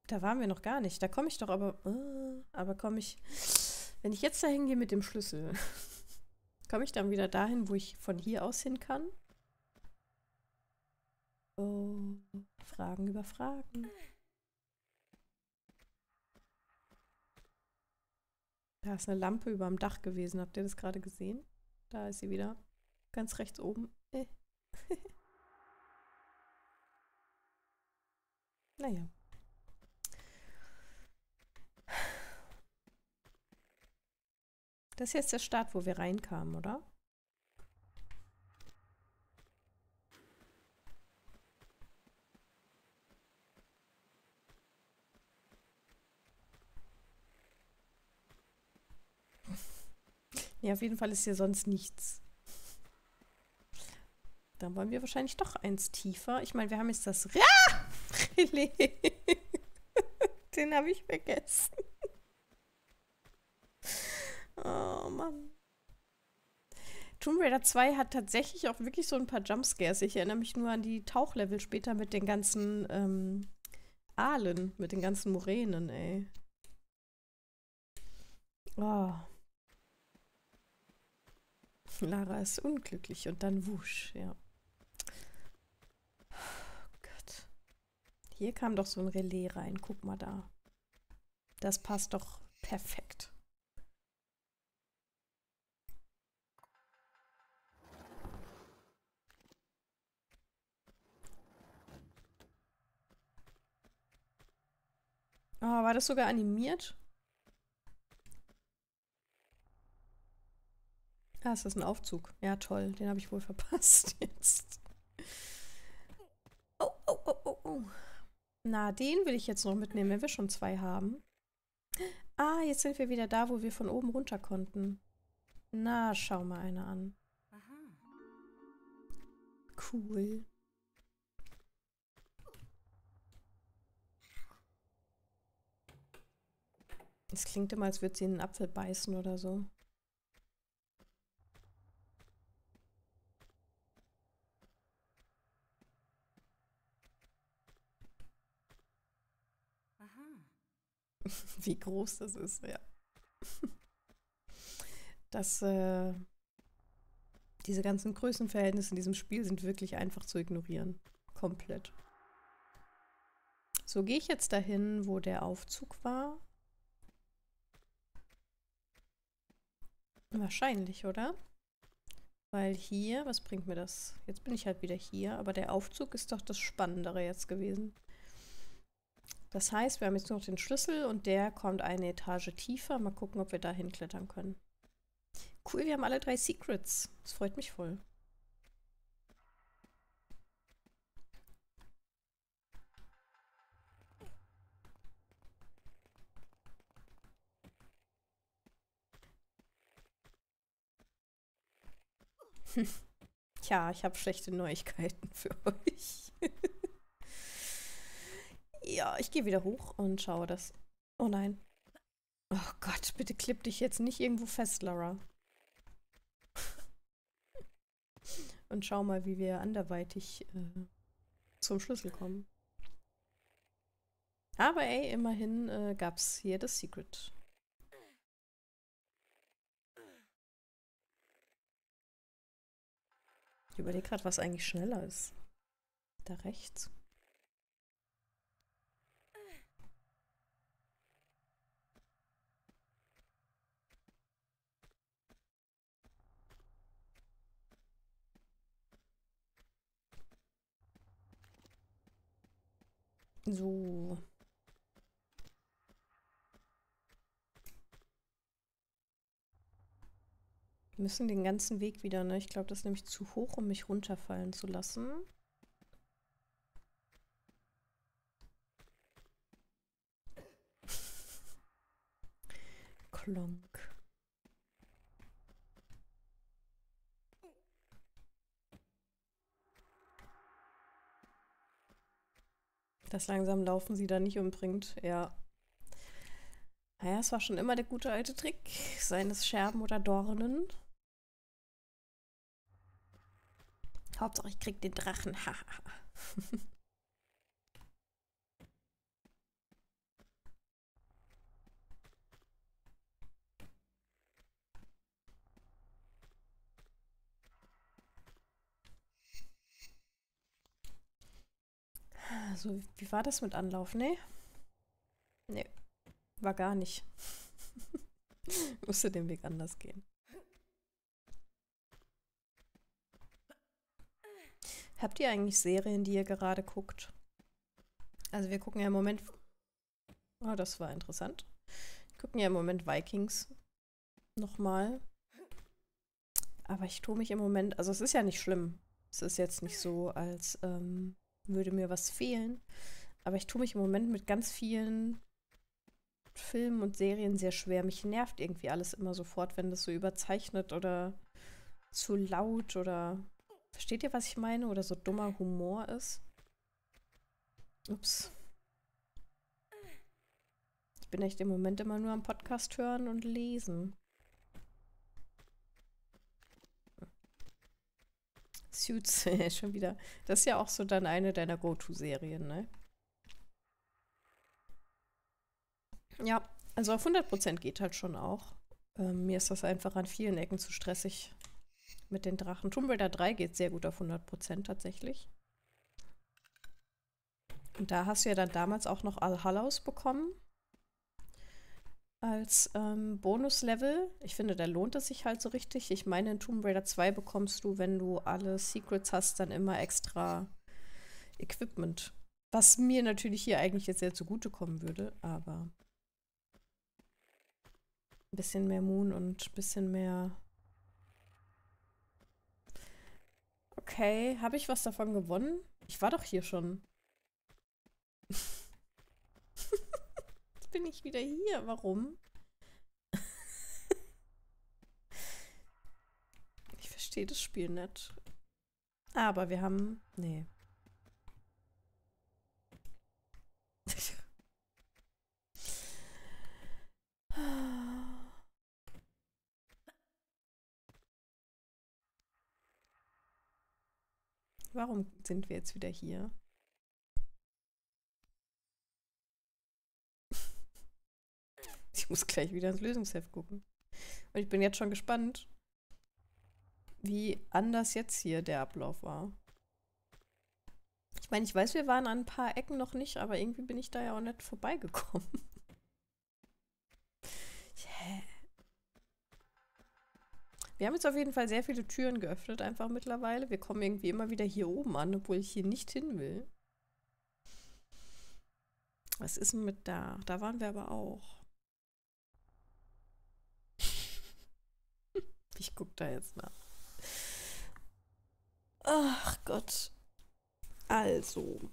Da waren wir noch gar nicht. Da komme ich doch aber. Uh, aber komme ich. Wenn ich jetzt da hingehe mit dem Schlüssel, komme ich dann wieder dahin, wo ich von hier aus hin kann? Oh, Fragen über Fragen. Da ist eine Lampe über dem Dach gewesen. Habt ihr das gerade gesehen? Da ist sie wieder. Ganz rechts oben. Äh. naja. Das ist jetzt der Start, wo wir reinkamen, oder? Ja, auf jeden Fall ist hier sonst nichts. Dann wollen wir wahrscheinlich doch eins tiefer. Ich meine, wir haben jetzt das ah! Relais. Den habe ich vergessen. Oh Mann. Tomb Raider 2 hat tatsächlich auch wirklich so ein paar Jumpscares. Ich erinnere mich nur an die Tauchlevel später mit den ganzen ähm, Aalen, mit den ganzen Moränen, ey. Oh. Lara ist unglücklich und dann wusch, ja. Oh Gott. Hier kam doch so ein Relais rein. Guck mal da. Das passt doch perfekt. Oh, war das sogar animiert? Ah, ist das ein Aufzug? Ja, toll. Den habe ich wohl verpasst jetzt. Oh, oh, oh, oh, oh. Na, den will ich jetzt noch mitnehmen, wenn wir schon zwei haben. Ah, jetzt sind wir wieder da, wo wir von oben runter konnten. Na, schau mal eine an. Cool. Es klingt immer, als würde sie in einen Apfel beißen oder so. Wie groß das ist, ja. Das, äh, diese ganzen Größenverhältnisse in diesem Spiel sind wirklich einfach zu ignorieren. Komplett. So gehe ich jetzt dahin, wo der Aufzug war. Wahrscheinlich, oder? Weil hier, was bringt mir das? Jetzt bin ich halt wieder hier, aber der Aufzug ist doch das Spannendere jetzt gewesen. Das heißt, wir haben jetzt nur noch den Schlüssel und der kommt eine Etage tiefer. Mal gucken, ob wir da hinklettern können. Cool, wir haben alle drei Secrets. Das freut mich voll. Tja, ich habe schlechte Neuigkeiten für euch. ja, ich gehe wieder hoch und schaue das. Oh nein. Oh Gott, bitte klipp dich jetzt nicht irgendwo fest, Laura. und schau mal, wie wir anderweitig äh, zum Schlüssel kommen. Aber ey, immerhin äh, gab es hier das Secret. Ich überlege gerade, was eigentlich schneller ist. Da rechts. So. Wir müssen den ganzen Weg wieder, ne? Ich glaube, das ist nämlich zu hoch, um mich runterfallen zu lassen. Klonk. Das langsam laufen sie da nicht umbringt, ja. Naja, es war schon immer der gute alte Trick, seien es Scherben oder Dornen. Hauptsache, ich krieg den Drachen. so, wie war das mit Anlauf? Nee? Nee, war gar nicht. Musste den Weg anders gehen. Habt ihr eigentlich Serien, die ihr gerade guckt? Also wir gucken ja im Moment... Oh, das war interessant. Wir gucken ja im Moment Vikings nochmal. Aber ich tue mich im Moment... Also es ist ja nicht schlimm. Es ist jetzt nicht so, als ähm, würde mir was fehlen. Aber ich tue mich im Moment mit ganz vielen Filmen und Serien sehr schwer. Mich nervt irgendwie alles immer sofort, wenn das so überzeichnet oder zu laut oder Versteht ihr, was ich meine? Oder so dummer Humor ist? Ups. Ich bin echt im Moment immer nur am Podcast hören und lesen. Suits, schon wieder. Das ist ja auch so dann eine deiner Go-To-Serien, ne? Ja, also auf 100% geht halt schon auch. Ähm, mir ist das einfach an vielen Ecken zu stressig mit den Drachen. Tomb Raider 3 geht sehr gut auf 100% tatsächlich. Und da hast du ja dann damals auch noch Al-Hallows bekommen als ähm, Bonuslevel. Ich finde, da lohnt es sich halt so richtig. Ich meine, in Tomb Raider 2 bekommst du, wenn du alle Secrets hast, dann immer extra Equipment. Was mir natürlich hier eigentlich jetzt sehr zugutekommen würde, aber ein bisschen mehr Moon und ein bisschen mehr. Okay, habe ich was davon gewonnen? Ich war doch hier schon. Bin ich wieder hier. Warum? ich verstehe das Spiel nicht. Aber wir haben. Nee. Warum sind wir jetzt wieder hier? Ich muss gleich wieder ins Lösungsheft gucken. Und ich bin jetzt schon gespannt, wie anders jetzt hier der Ablauf war. Ich meine, ich weiß, wir waren an ein paar Ecken noch nicht, aber irgendwie bin ich da ja auch nicht vorbeigekommen. yeah. Wir haben jetzt auf jeden Fall sehr viele Türen geöffnet, einfach mittlerweile. Wir kommen irgendwie immer wieder hier oben an, obwohl ich hier nicht hin will. Was ist denn mit da? Da waren wir aber auch. Ich guck da jetzt nach. Ach Gott. Also.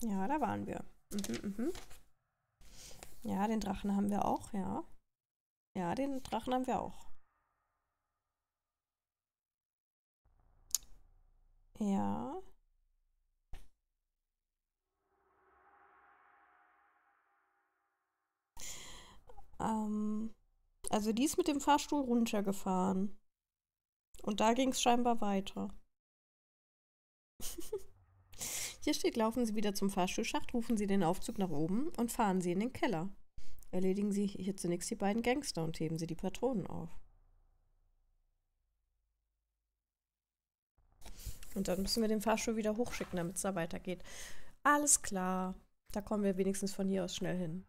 Ja, da waren wir. Mhm, mhm. Ja, den Drachen haben wir auch, ja. Ja, den Drachen haben wir auch. Ja. Ähm, also die ist mit dem Fahrstuhl runtergefahren. Und da ging es scheinbar weiter. Hier steht, laufen Sie wieder zum Fahrstuhlschacht, rufen Sie den Aufzug nach oben und fahren Sie in den Keller. Erledigen Sie hier zunächst die beiden Gangster und heben Sie die Patronen auf. Und dann müssen wir den Fahrstuhl wieder hochschicken, damit es da weitergeht. Alles klar. Da kommen wir wenigstens von hier aus schnell hin.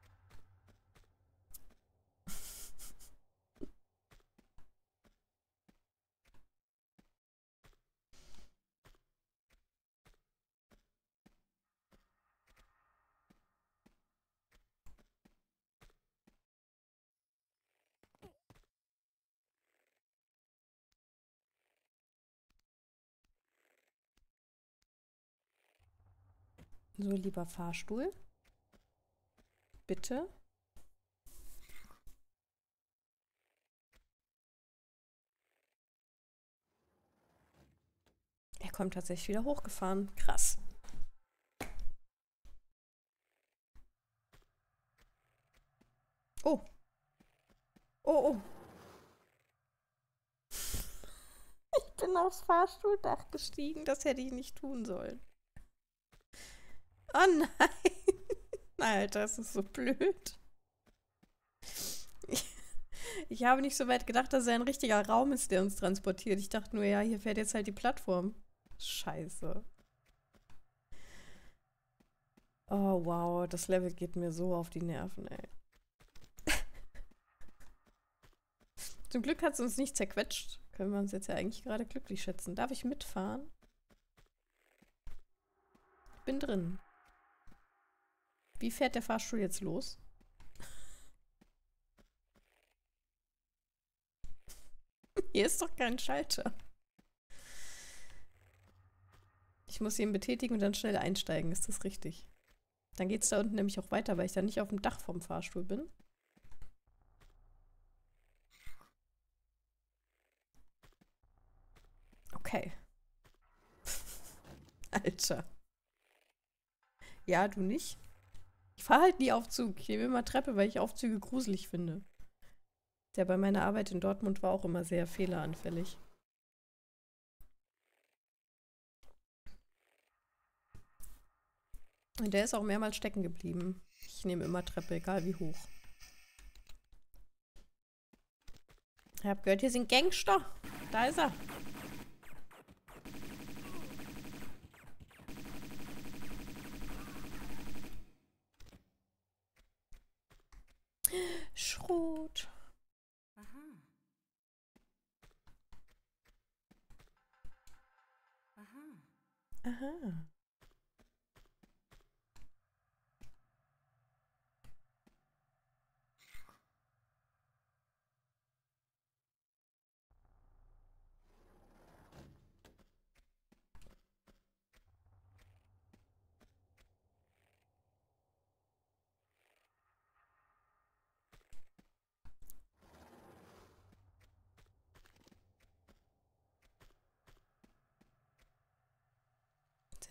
So, lieber Fahrstuhl. Bitte. Er kommt tatsächlich wieder hochgefahren. Krass. Oh. Oh, oh. Ich bin aufs Fahrstuhldach gestiegen. Das hätte ich nicht tun sollen. Oh nein. Alter, das ist so blöd. Ich, habe nicht so weit gedacht, dass er ein richtiger Raum ist, der uns transportiert. Ich dachte nur, ja, hier fährt jetzt halt die Plattform. Scheiße. Oh, wow, das Level geht mir so auf die Nerven, ey. Zum Glück hat es uns nicht zerquetscht. Können wir uns jetzt ja eigentlich gerade glücklich schätzen. Darf ich mitfahren? Ich bin drin. Wie fährt der Fahrstuhl jetzt los? Hier ist doch kein Schalter. Ich muss ihn betätigen und dann schnell einsteigen, ist das richtig? Dann geht es da unten nämlich auch weiter, weil ich dann nicht auf dem Dach vom Fahrstuhl bin. Okay. Alter. Ja, du nicht? Ich fahre halt nie Aufzug. Ich nehme immer Treppe, weil ich Aufzüge gruselig finde. Der bei meiner Arbeit in Dortmund war auch immer sehr fehleranfällig. Und der ist auch mehrmals stecken geblieben. Ich nehme immer Treppe, egal wie hoch. Ich hab gehört, hier sind Gangster. Da ist er. Schrot. Aha. Aha. Aha.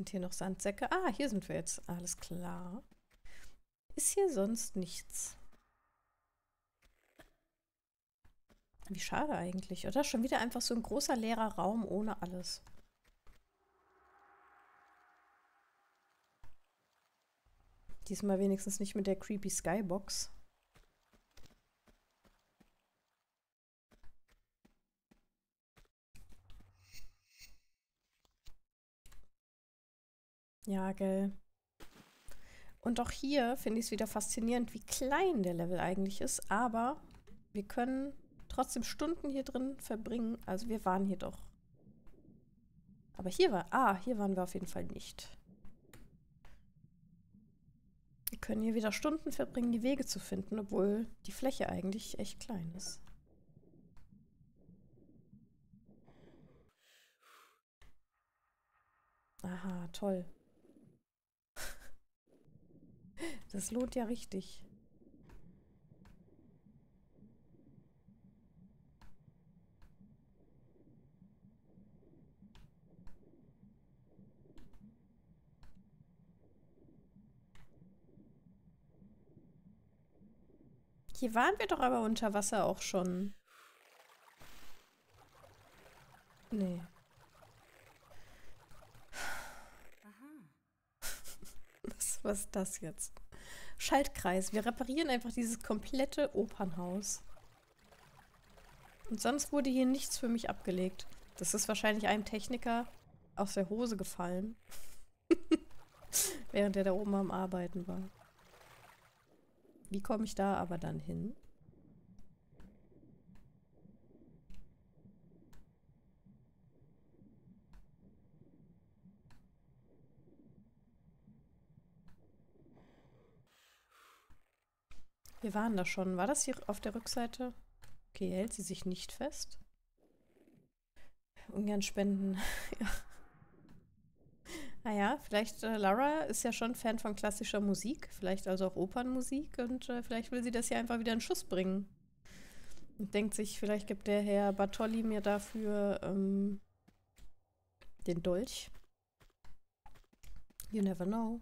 Sind hier noch Sandsäcke? Ah, hier sind wir jetzt. Alles klar. Ist hier sonst nichts? Wie schade eigentlich, oder? Schon wieder einfach so ein großer leerer Raum ohne alles. Diesmal wenigstens nicht mit der creepy Skybox. Ja, gell. Und auch hier finde ich es wieder faszinierend, wie klein der Level eigentlich ist. Aber wir können trotzdem Stunden hier drin verbringen. Also wir waren hier doch. Aber hier war... Ah, hier waren wir auf jeden Fall nicht. Wir können hier wieder Stunden verbringen, die Wege zu finden, obwohl die Fläche eigentlich echt klein ist. Aha, toll. Das lohnt ja richtig. Hier waren wir doch aber unter Wasser auch schon. Nee. Was, was ist das jetzt? Schaltkreis. Wir reparieren einfach dieses komplette Opernhaus. Und sonst wurde hier nichts für mich abgelegt. Das ist wahrscheinlich einem Techniker aus der Hose gefallen. Während er da oben am Arbeiten war. Wie komme ich da aber dann hin? Wir waren da schon. War das hier auf der Rückseite? Okay, hält sie sich nicht fest. Ungern spenden. ja. Naja, vielleicht äh, Lara ist ja schon Fan von klassischer Musik, vielleicht also auch Opernmusik und äh, vielleicht will sie das hier einfach wieder in Schuss bringen. Und denkt sich, vielleicht gibt der Herr Bartolli mir dafür ähm, den Dolch. You never know.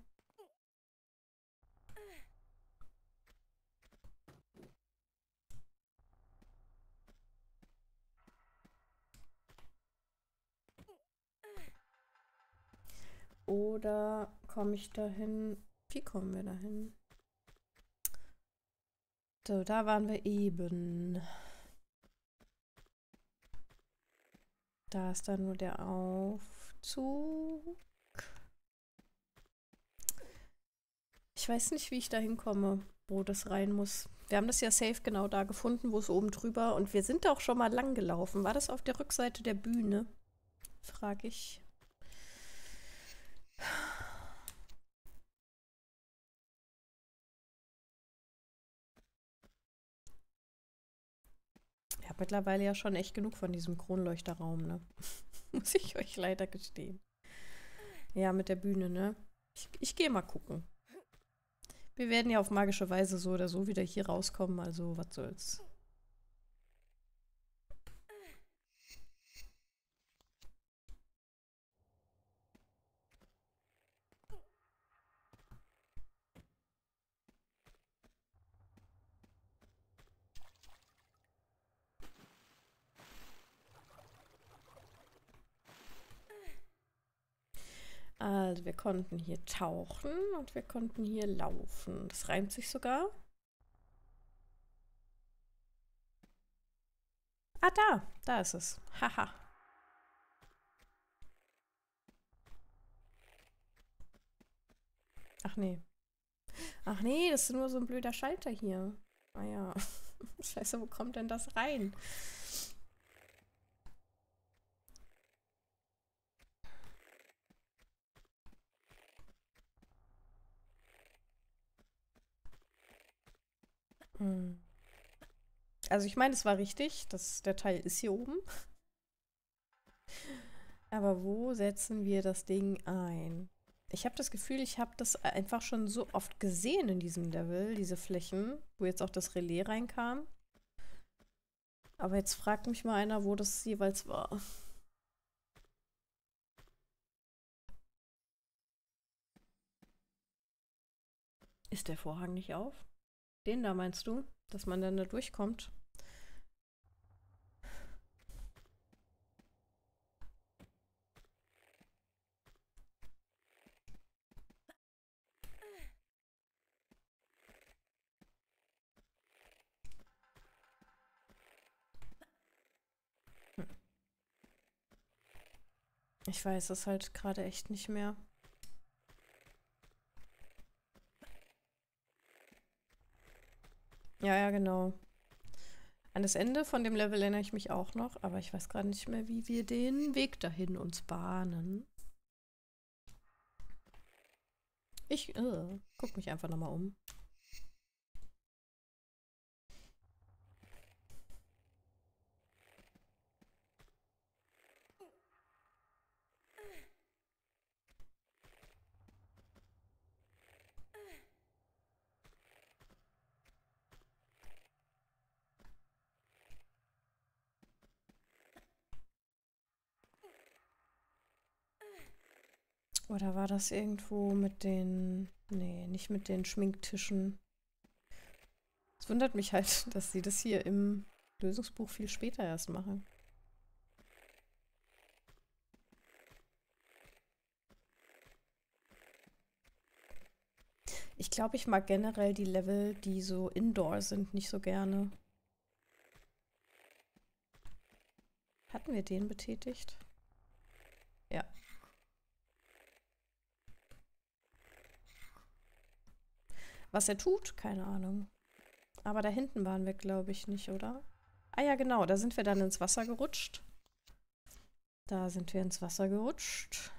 Oder komme ich dahin? Wie kommen wir dahin? So, da waren wir eben. Da ist dann nur der Aufzug. Ich weiß nicht, wie ich da hinkomme, wo das rein muss. Wir haben das ja safe genau da gefunden, wo es oben drüber. Und wir sind da auch schon mal lang gelaufen. War das auf der Rückseite der Bühne? Frage ich. Ich habe mittlerweile ja schon echt genug von diesem Kronleuchterraum, ne? Muss ich euch leider gestehen. Ja, mit der Bühne, ne? Ich, ich gehe mal gucken. Wir werden ja auf magische Weise so oder so wieder hier rauskommen, also was soll's. Wir konnten hier tauchen und wir konnten hier laufen. Das reimt sich sogar. Ah, da. Da ist es. Haha. Ach nee. Ach nee, das ist nur so ein blöder Schalter hier. Ah ja. Scheiße, wo kommt denn das rein? Also ich meine, es war richtig, dass der Teil ist hier oben. Aber wo setzen wir das Ding ein? Ich habe das Gefühl, ich habe das einfach schon so oft gesehen in diesem Level, diese Flächen, wo jetzt auch das Relais reinkam. Aber jetzt fragt mich mal einer, wo das jeweils war. Ist der Vorhang nicht auf? Den da meinst du, dass man dann da durchkommt? Ich weiß es halt gerade echt nicht mehr. Ja, ja, genau. An das Ende von dem Level erinnere ich mich auch noch, aber ich weiß gerade nicht mehr, wie wir den Weg dahin uns bahnen. Ich äh, guck mich einfach nochmal um. Oder war das irgendwo mit den. Nee, nicht mit den Schminktischen. Es wundert mich halt, dass sie das hier im Lösungsbuch viel später erst machen. Ich glaube, ich mag generell die Level, die so indoor sind, nicht so gerne. Hatten wir den betätigt? Ja. Was er tut, keine Ahnung. Aber da hinten waren wir, glaube ich, nicht, oder? Ah ja, genau, da sind wir dann ins Wasser gerutscht. Da sind wir ins Wasser gerutscht.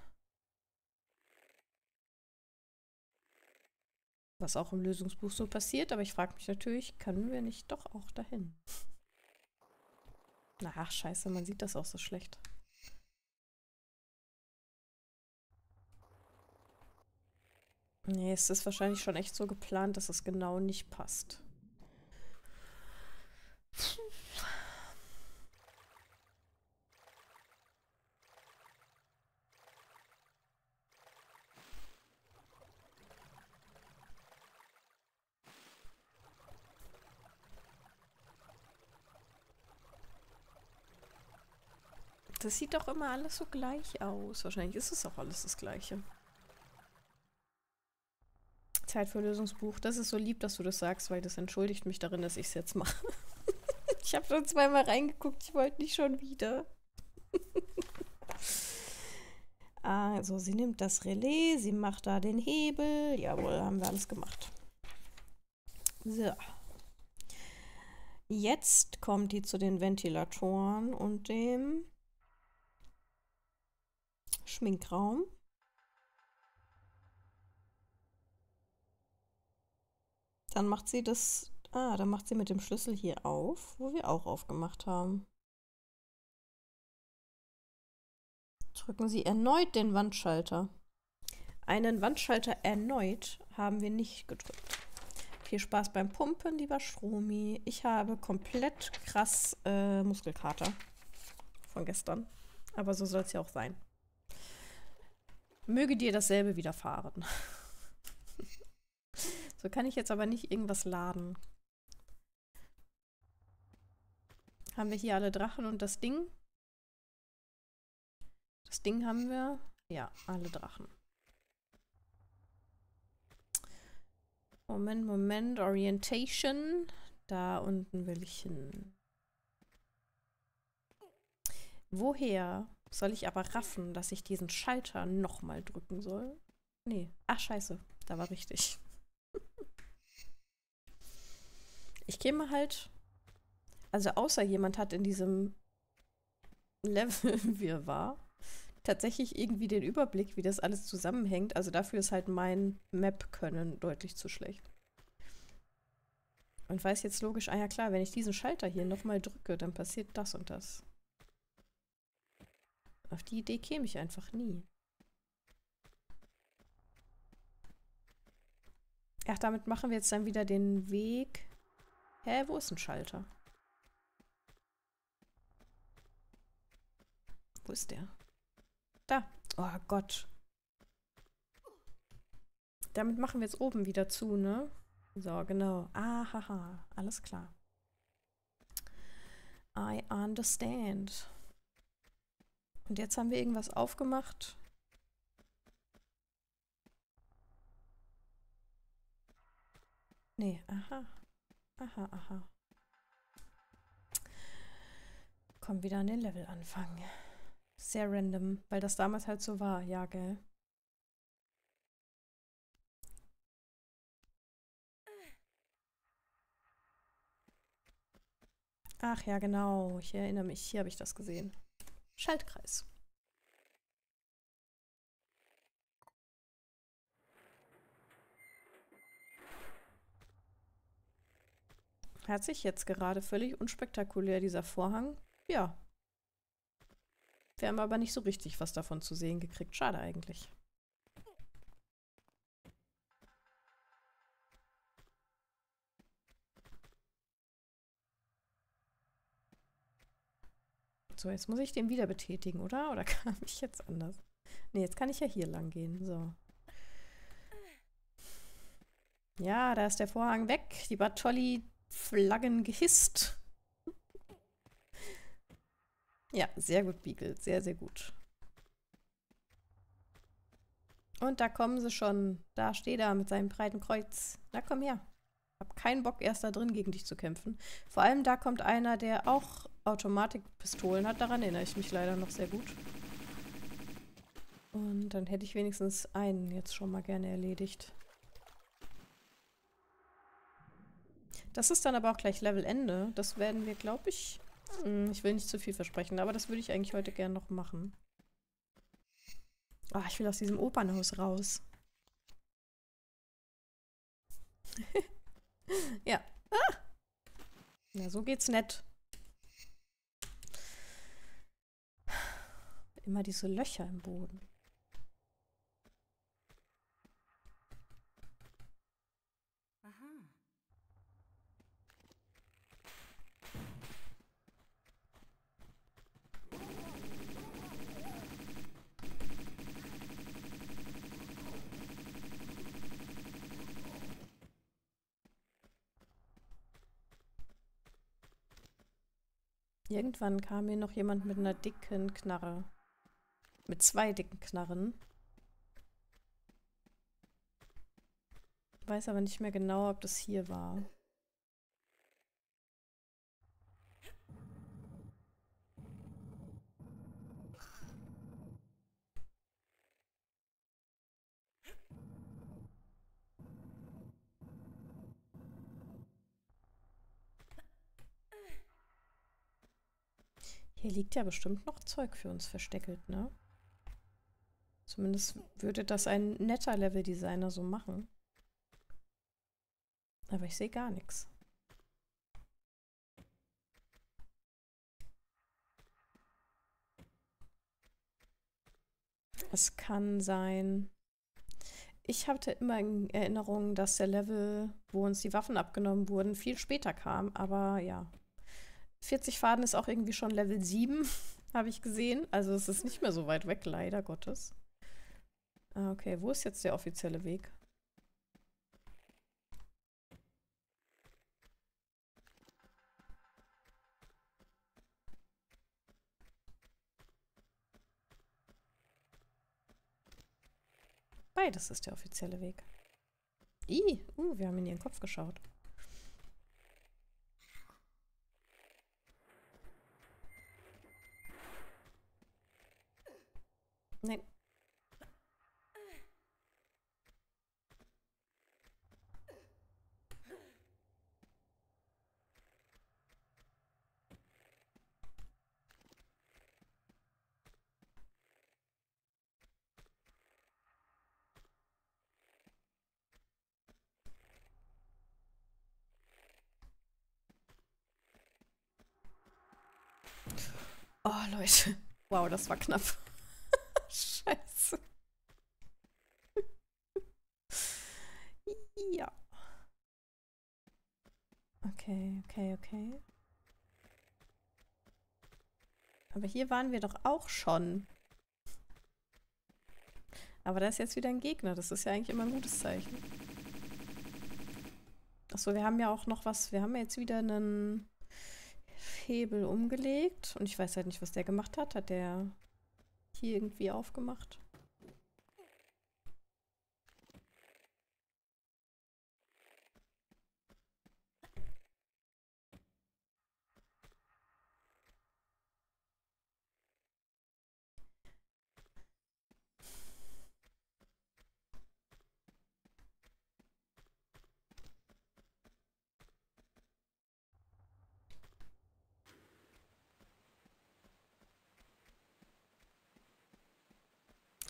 Was auch im Lösungsbuch so passiert, aber ich frage mich natürlich, können wir nicht doch auch dahin? Na, ach, scheiße, man sieht das auch so schlecht. Nee, es ist wahrscheinlich schon echt so geplant, dass es genau nicht passt. Das sieht doch immer alles so gleich aus. Wahrscheinlich ist es auch alles das Gleiche. Zeit für Lösungsbuch. Das ist so lieb, dass du das sagst, weil das entschuldigt mich darin, dass ich es jetzt mache. ich habe schon zweimal reingeguckt, ich wollte nicht schon wieder. also, sie nimmt das Relais, sie macht da den Hebel. Jawohl, haben wir alles gemacht. So. Jetzt kommt die zu den Ventilatoren und dem Schminkraum. Dann macht sie das. Ah, dann macht sie mit dem Schlüssel hier auf, wo wir auch aufgemacht haben. Drücken Sie erneut den Wandschalter. Einen Wandschalter erneut haben wir nicht gedrückt. Viel Spaß beim Pumpen, lieber Stromi. Ich habe komplett krass äh, Muskelkater von gestern. Aber so soll es ja auch sein. Möge dir dasselbe widerfahren. So kann ich jetzt aber nicht irgendwas laden. Haben wir hier alle Drachen und das Ding? Das Ding haben wir. Ja, alle Drachen. Moment, Moment. Orientation. Da unten will ich hin. Woher soll ich aber raffen, dass ich diesen Schalter nochmal drücken soll? Nee. Ach, scheiße. Da war richtig. Ich käme halt. Also, außer jemand hat in diesem Level, wie er war, tatsächlich irgendwie den Überblick, wie das alles zusammenhängt. Also, dafür ist halt mein Map-Können deutlich zu schlecht. Und weiß jetzt logisch, ah ja klar, wenn ich diesen Schalter hier nochmal drücke, dann passiert das und das. Auf die Idee käme ich einfach nie. Ach, damit machen wir jetzt dann wieder den Weg. Hä, wo ist ein Schalter? Wo ist der? Da. Oh Gott. Damit machen wir jetzt oben wieder zu, ne? So, genau. Ah, haha. Alles klar. I understand. Und jetzt haben wir irgendwas aufgemacht. Nee, aha. Aha, aha. Komm wieder an den Level anfangen. Sehr random, weil das damals halt so war. Ja, gell? Ach ja, genau. Ich erinnere mich. Hier habe ich das gesehen. Schaltkreis. Hat sich jetzt gerade völlig unspektakulär dieser Vorhang? Ja. Wir haben aber nicht so richtig was davon zu sehen gekriegt. Schade eigentlich. So, jetzt muss ich den wieder betätigen, oder? Oder kam ich jetzt anders? Ne, jetzt kann ich ja hier lang gehen. So. Ja, da ist der Vorhang weg. Die Bartolli-Flaggen gehisst. ja, sehr gut, Beagle. Sehr, sehr gut. Und da kommen sie schon. Da steht er mit seinem breiten Kreuz. Na, komm her. Hab keinen Bock, erst da drin gegen dich zu kämpfen. Vor allem da kommt einer, der auch Automatikpistolen hat. Daran erinnere ich mich leider noch sehr gut. Und dann hätte ich wenigstens einen jetzt schon mal gerne erledigt. Das ist dann aber auch gleich Levelende. Das werden wir, glaube ich... Hm, ich will nicht zu viel versprechen, aber das würde ich eigentlich heute gerne noch machen. Oh, ich will aus diesem Opernhaus raus. ja. Ah! Ja, so geht's nett. Immer diese Löcher im Boden. Irgendwann kam mir noch jemand mit einer dicken Knarre. Mit zwei dicken Knarren. Weiß aber nicht mehr genau, ob das hier war. Hier liegt ja bestimmt noch Zeug für uns versteckelt, ne? Zumindest würde das ein netter Leveldesigner so machen. Aber ich sehe gar nichts. Es kann sein. Ich hatte immer in Erinnerung, dass der Level, wo uns die Waffen abgenommen wurden, viel später kam. Aber ja. 40 Faden ist auch irgendwie schon Level 7, habe ich gesehen. Also es ist nicht mehr so weit weg, leider Gottes. Ah, okay. Wo ist jetzt der offizielle Weg? Beides ist der offizielle Weg. Ih, uh, wir haben in ihren Kopf geschaut. Nein. Oh, Leute. Wow, das war knapp. Scheiße. ja. Okay, okay, okay. Aber hier waren wir doch auch schon. Aber da ist jetzt wieder ein Gegner. Das ist ja eigentlich immer ein gutes Zeichen. Achso, wir haben ja auch noch was. Wir haben ja jetzt wieder einen Hebel umgelegt. Und ich weiß halt nicht, was der gemacht hat. Hat der hier irgendwie aufgemacht?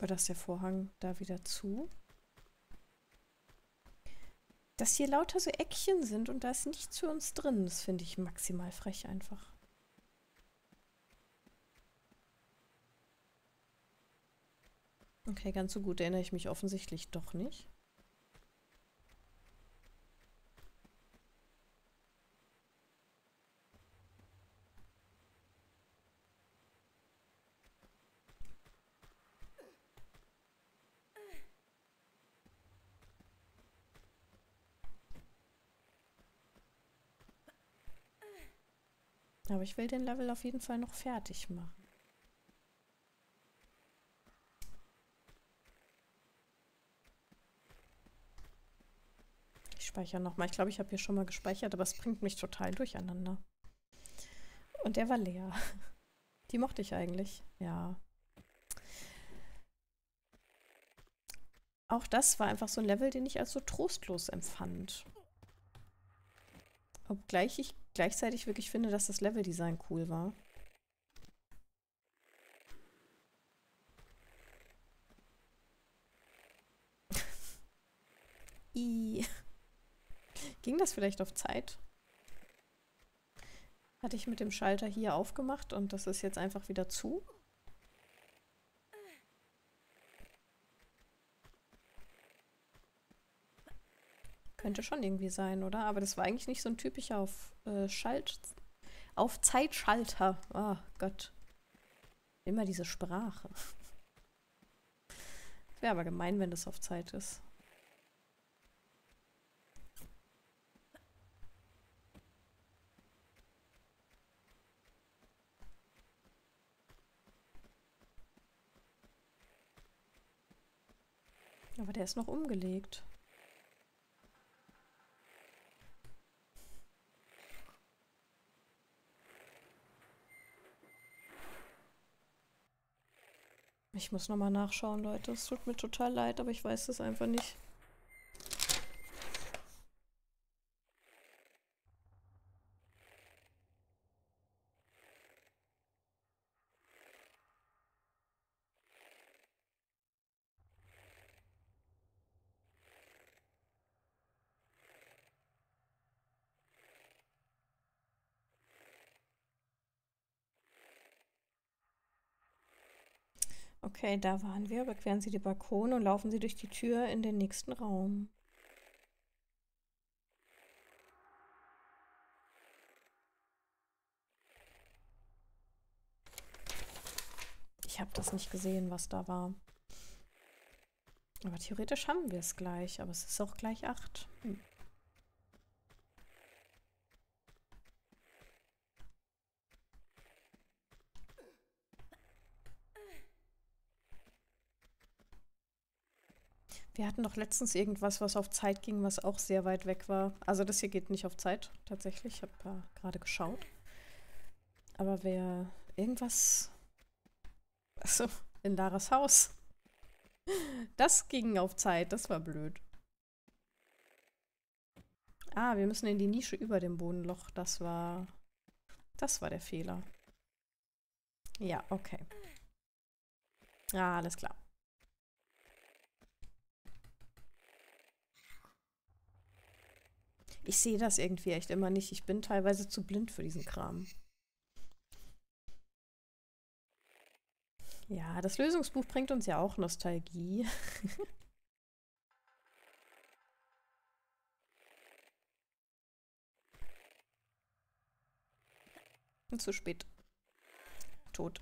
Oder ist der Vorhang da wieder zu? Dass hier lauter so Eckchen sind und da ist nichts für uns drin, das finde ich maximal frech einfach. Okay, ganz so gut erinnere ich mich offensichtlich doch nicht. Aber ich will den Level auf jeden Fall noch fertig machen. Ich speichere nochmal. Ich glaube, ich habe hier schon mal gespeichert, aber es bringt mich total durcheinander. Und der war leer. Die mochte ich eigentlich. Ja. Auch das war einfach so ein Level, den ich als so trostlos empfand. Obgleich ich gleichzeitig wirklich finde, dass das Leveldesign cool war. Ging das vielleicht auf Zeit? Hatte ich mit dem Schalter hier aufgemacht und das ist jetzt einfach wieder zu? Könnte schon irgendwie sein, oder? Aber das war eigentlich nicht so ein typischer auf äh, Schalt. Auf Zeitschalter. Oh Gott. Immer diese Sprache. Wäre aber gemein, wenn das auf Zeit ist. Aber der ist noch umgelegt. Ich muss nochmal nachschauen, Leute. Es tut mir total leid, aber ich weiß es einfach nicht. Okay, da waren wir. Überqueren Sie die Balkone und laufen Sie durch die Tür in den nächsten Raum. Ich habe das nicht gesehen, was da war. Aber theoretisch haben wir es gleich. Aber es ist auch gleich acht. Hm. Wir hatten doch letztens irgendwas, was auf Zeit ging, was auch sehr weit weg war. Also das hier geht nicht auf Zeit, tatsächlich. Ich habe da gerade geschaut. Aber wer irgendwas... Achso, in Laras Haus. Das ging auf Zeit, das war blöd. Ah, wir müssen in die Nische über dem Bodenloch. Das war... Das war der Fehler. Ja, okay. Ah, alles klar. Ich sehe das irgendwie echt immer nicht. Ich bin teilweise zu blind für diesen Kram. Ja, das Lösungsbuch bringt uns ja auch Nostalgie. Zu spät. Tot.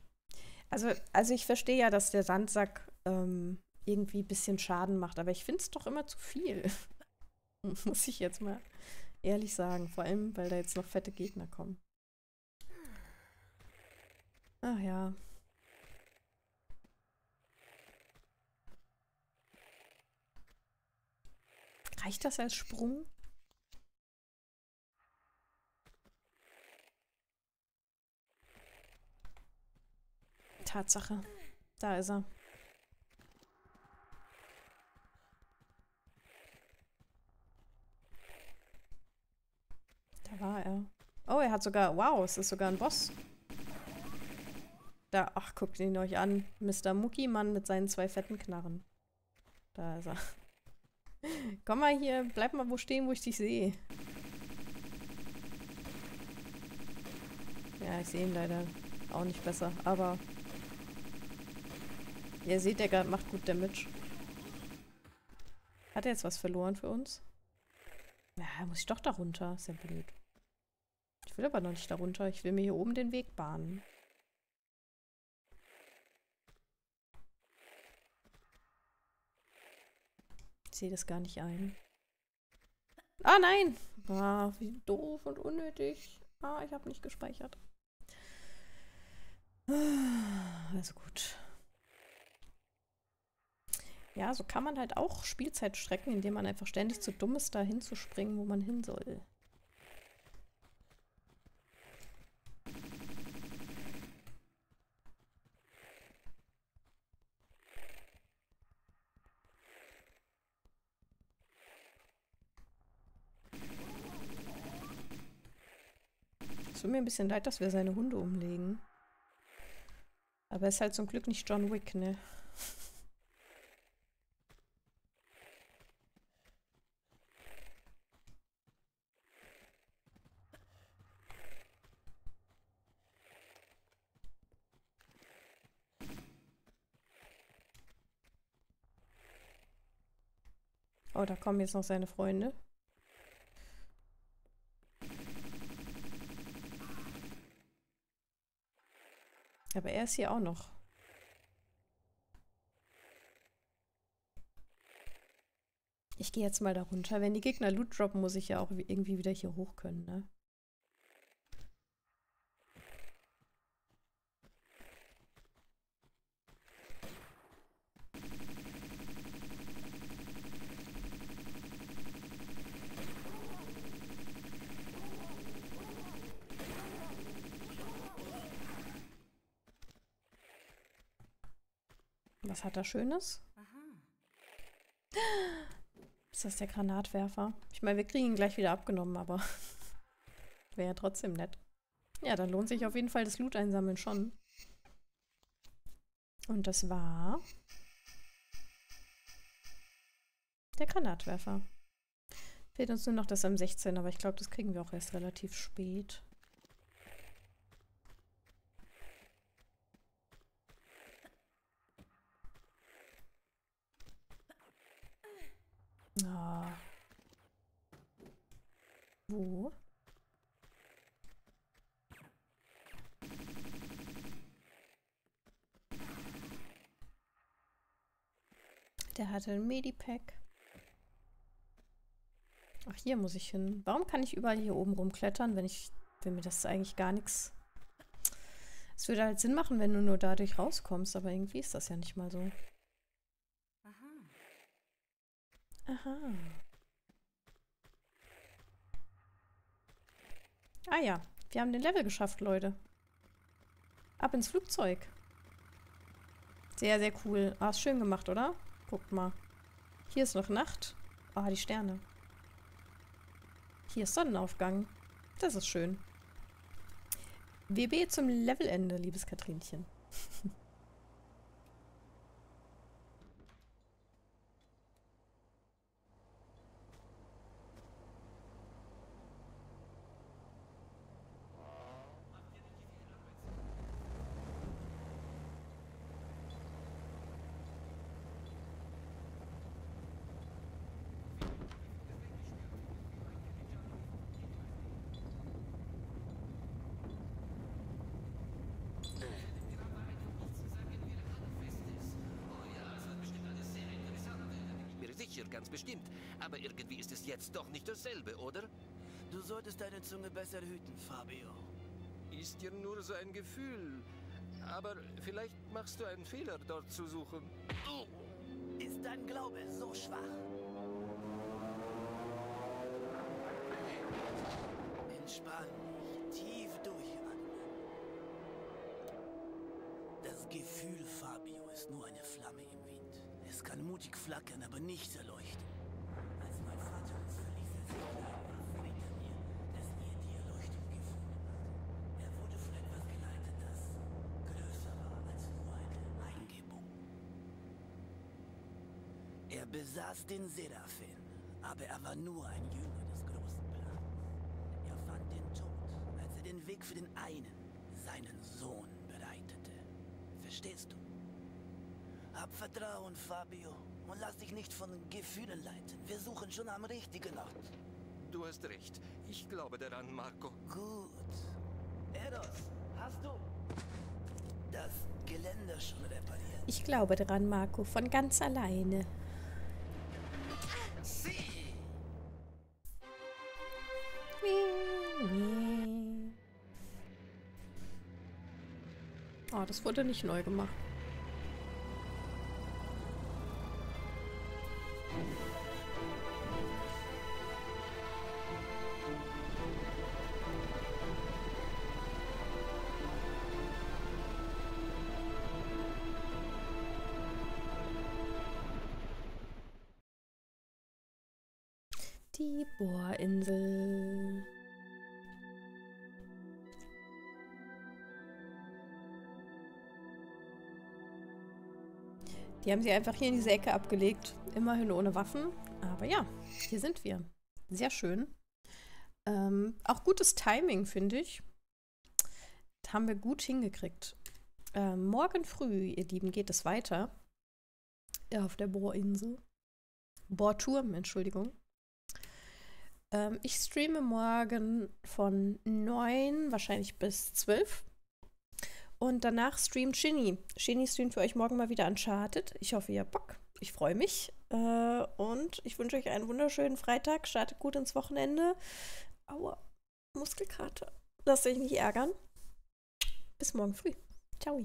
Also, also ich verstehe ja, dass der Sandsack ähm, irgendwie ein bisschen Schaden macht, aber ich finde es doch immer zu viel. Muss ich jetzt mal ehrlich sagen. Vor allem, weil da jetzt noch fette Gegner kommen. Ach ja. Reicht das als Sprung? Tatsache. Da ist er. War er. Oh, er hat sogar... Wow, es ist sogar ein Boss. Da, ach, guckt ihn euch an. Mr. Muckimann mit seinen zwei fetten Knarren. Da ist er. Komm mal hier, bleib mal wo stehen, wo ich dich sehe. Ja, ich sehe ihn leider auch nicht besser, aber Ihr seht, der macht gut Damage. Hat er jetzt was verloren für uns? Ja, muss ich doch da runter. Ist ja blöd. Ich will aber noch nicht da runter. Ich will mir hier oben den Weg bahnen. Ich sehe das gar nicht ein. Ah, nein! Ah, wie doof und unnötig. Ah, ich habe nicht gespeichert. Also gut. Ja, so kann man halt auch Spielzeit strecken, indem man einfach ständig zu dumm ist, da hinzuspringen, wo man hin soll. Tut mir ein bisschen leid, dass wir seine Hunde umlegen. Aber er ist halt zum Glück nicht John Wick, ne? Oh, da kommen jetzt noch seine Freunde. Aber er ist hier auch noch. Ich gehe jetzt mal da runter. Wenn die Gegner Loot droppen, muss ich ja auch irgendwie wieder hier hoch können, ne? Hat er Schönes? Aha. Ist das der Granatwerfer? Ich meine, wir kriegen ihn gleich wieder abgenommen, aber wäre ja trotzdem nett. Ja, dann lohnt sich auf jeden Fall das Loot einsammeln schon. Und das war der Granatwerfer. Fehlt uns nur noch das M16, aber ich glaube, das kriegen wir auch erst relativ spät. Oh. Wo? Der hatte ein Medipack. Ach, hier muss ich hin. Warum kann ich überall hier oben rumklettern, wenn ich, wenn mir das eigentlich gar nichts... Es würde halt Sinn machen, wenn du nur dadurch rauskommst, aber irgendwie ist das ja nicht mal so. Aha. Ah ja, wir haben den Level geschafft, Leute. Ab ins Flugzeug. Sehr, sehr cool. Ah, ist schön gemacht, oder? Guckt mal. Hier ist noch Nacht. Ah, die Sterne. Hier ist Sonnenaufgang. Das ist schön. WB zum Levelende, liebes Katrinchen. Mir sicher, ganz bestimmt. Aber irgendwie ist es jetzt doch nicht dasselbe, oder? Du solltest deine Zunge besser hüten, Fabio. Ist dir nur so ein Gefühl. Aber vielleicht machst du einen Fehler, dort zu suchen. Oh, Ist dein Glaube so schwach? Entspann dich, tief durchatmen. Das Gefühl, Fabio, ist nur eine Flamme im Wind. Es kann mutig flackern, aber nichts erleuchten. Als mein Vater uns verließ, als ich klein war, verriet er mir, dass er die Erleuchtung gefunden hat. Er wurde von etwas geleitet, das größer war als nur eine Eingebung. Er besaß den Seraphin, aber er war nur ein Jünger des großen Plans. Er fand den Tod, als er den Weg für den einen, seinen Sohn, bereitete. Verstehst du? Hab Vertrauen, Fabio, und lass dich nicht von Gefühlen leiten. Wir suchen schon am richtigen Ort. du hast recht. Ich glaube daran, Marco. Gut. Eros, hast du das Geländer schon repariert? Ich glaube daran, Marco, von ganz alleine. Das wurde nicht neu gemacht. Die haben sie einfach hier in diese Ecke abgelegt. Immerhin ohne Waffen. Aber ja, hier sind wir. Sehr schön. Ähm, auch gutes Timing, finde ich. Das haben wir gut hingekriegt. Ähm, morgen früh, ihr Lieben, geht es weiter. Ja, auf der Bohrinsel. Bohrturm, Entschuldigung. Ähm, ich streame morgen von 9 wahrscheinlich bis 12. Und danach streamt Shinny. Shinny streamt für euch morgen mal wieder Uncharted. Ich hoffe, ihr habt Bock. Ich freue mich. Äh, und ich wünsche euch einen wunderschönen Freitag. Startet gut ins Wochenende. Aua, Muskelkater. Lasst euch nicht ärgern. Bis morgen früh. Ciao.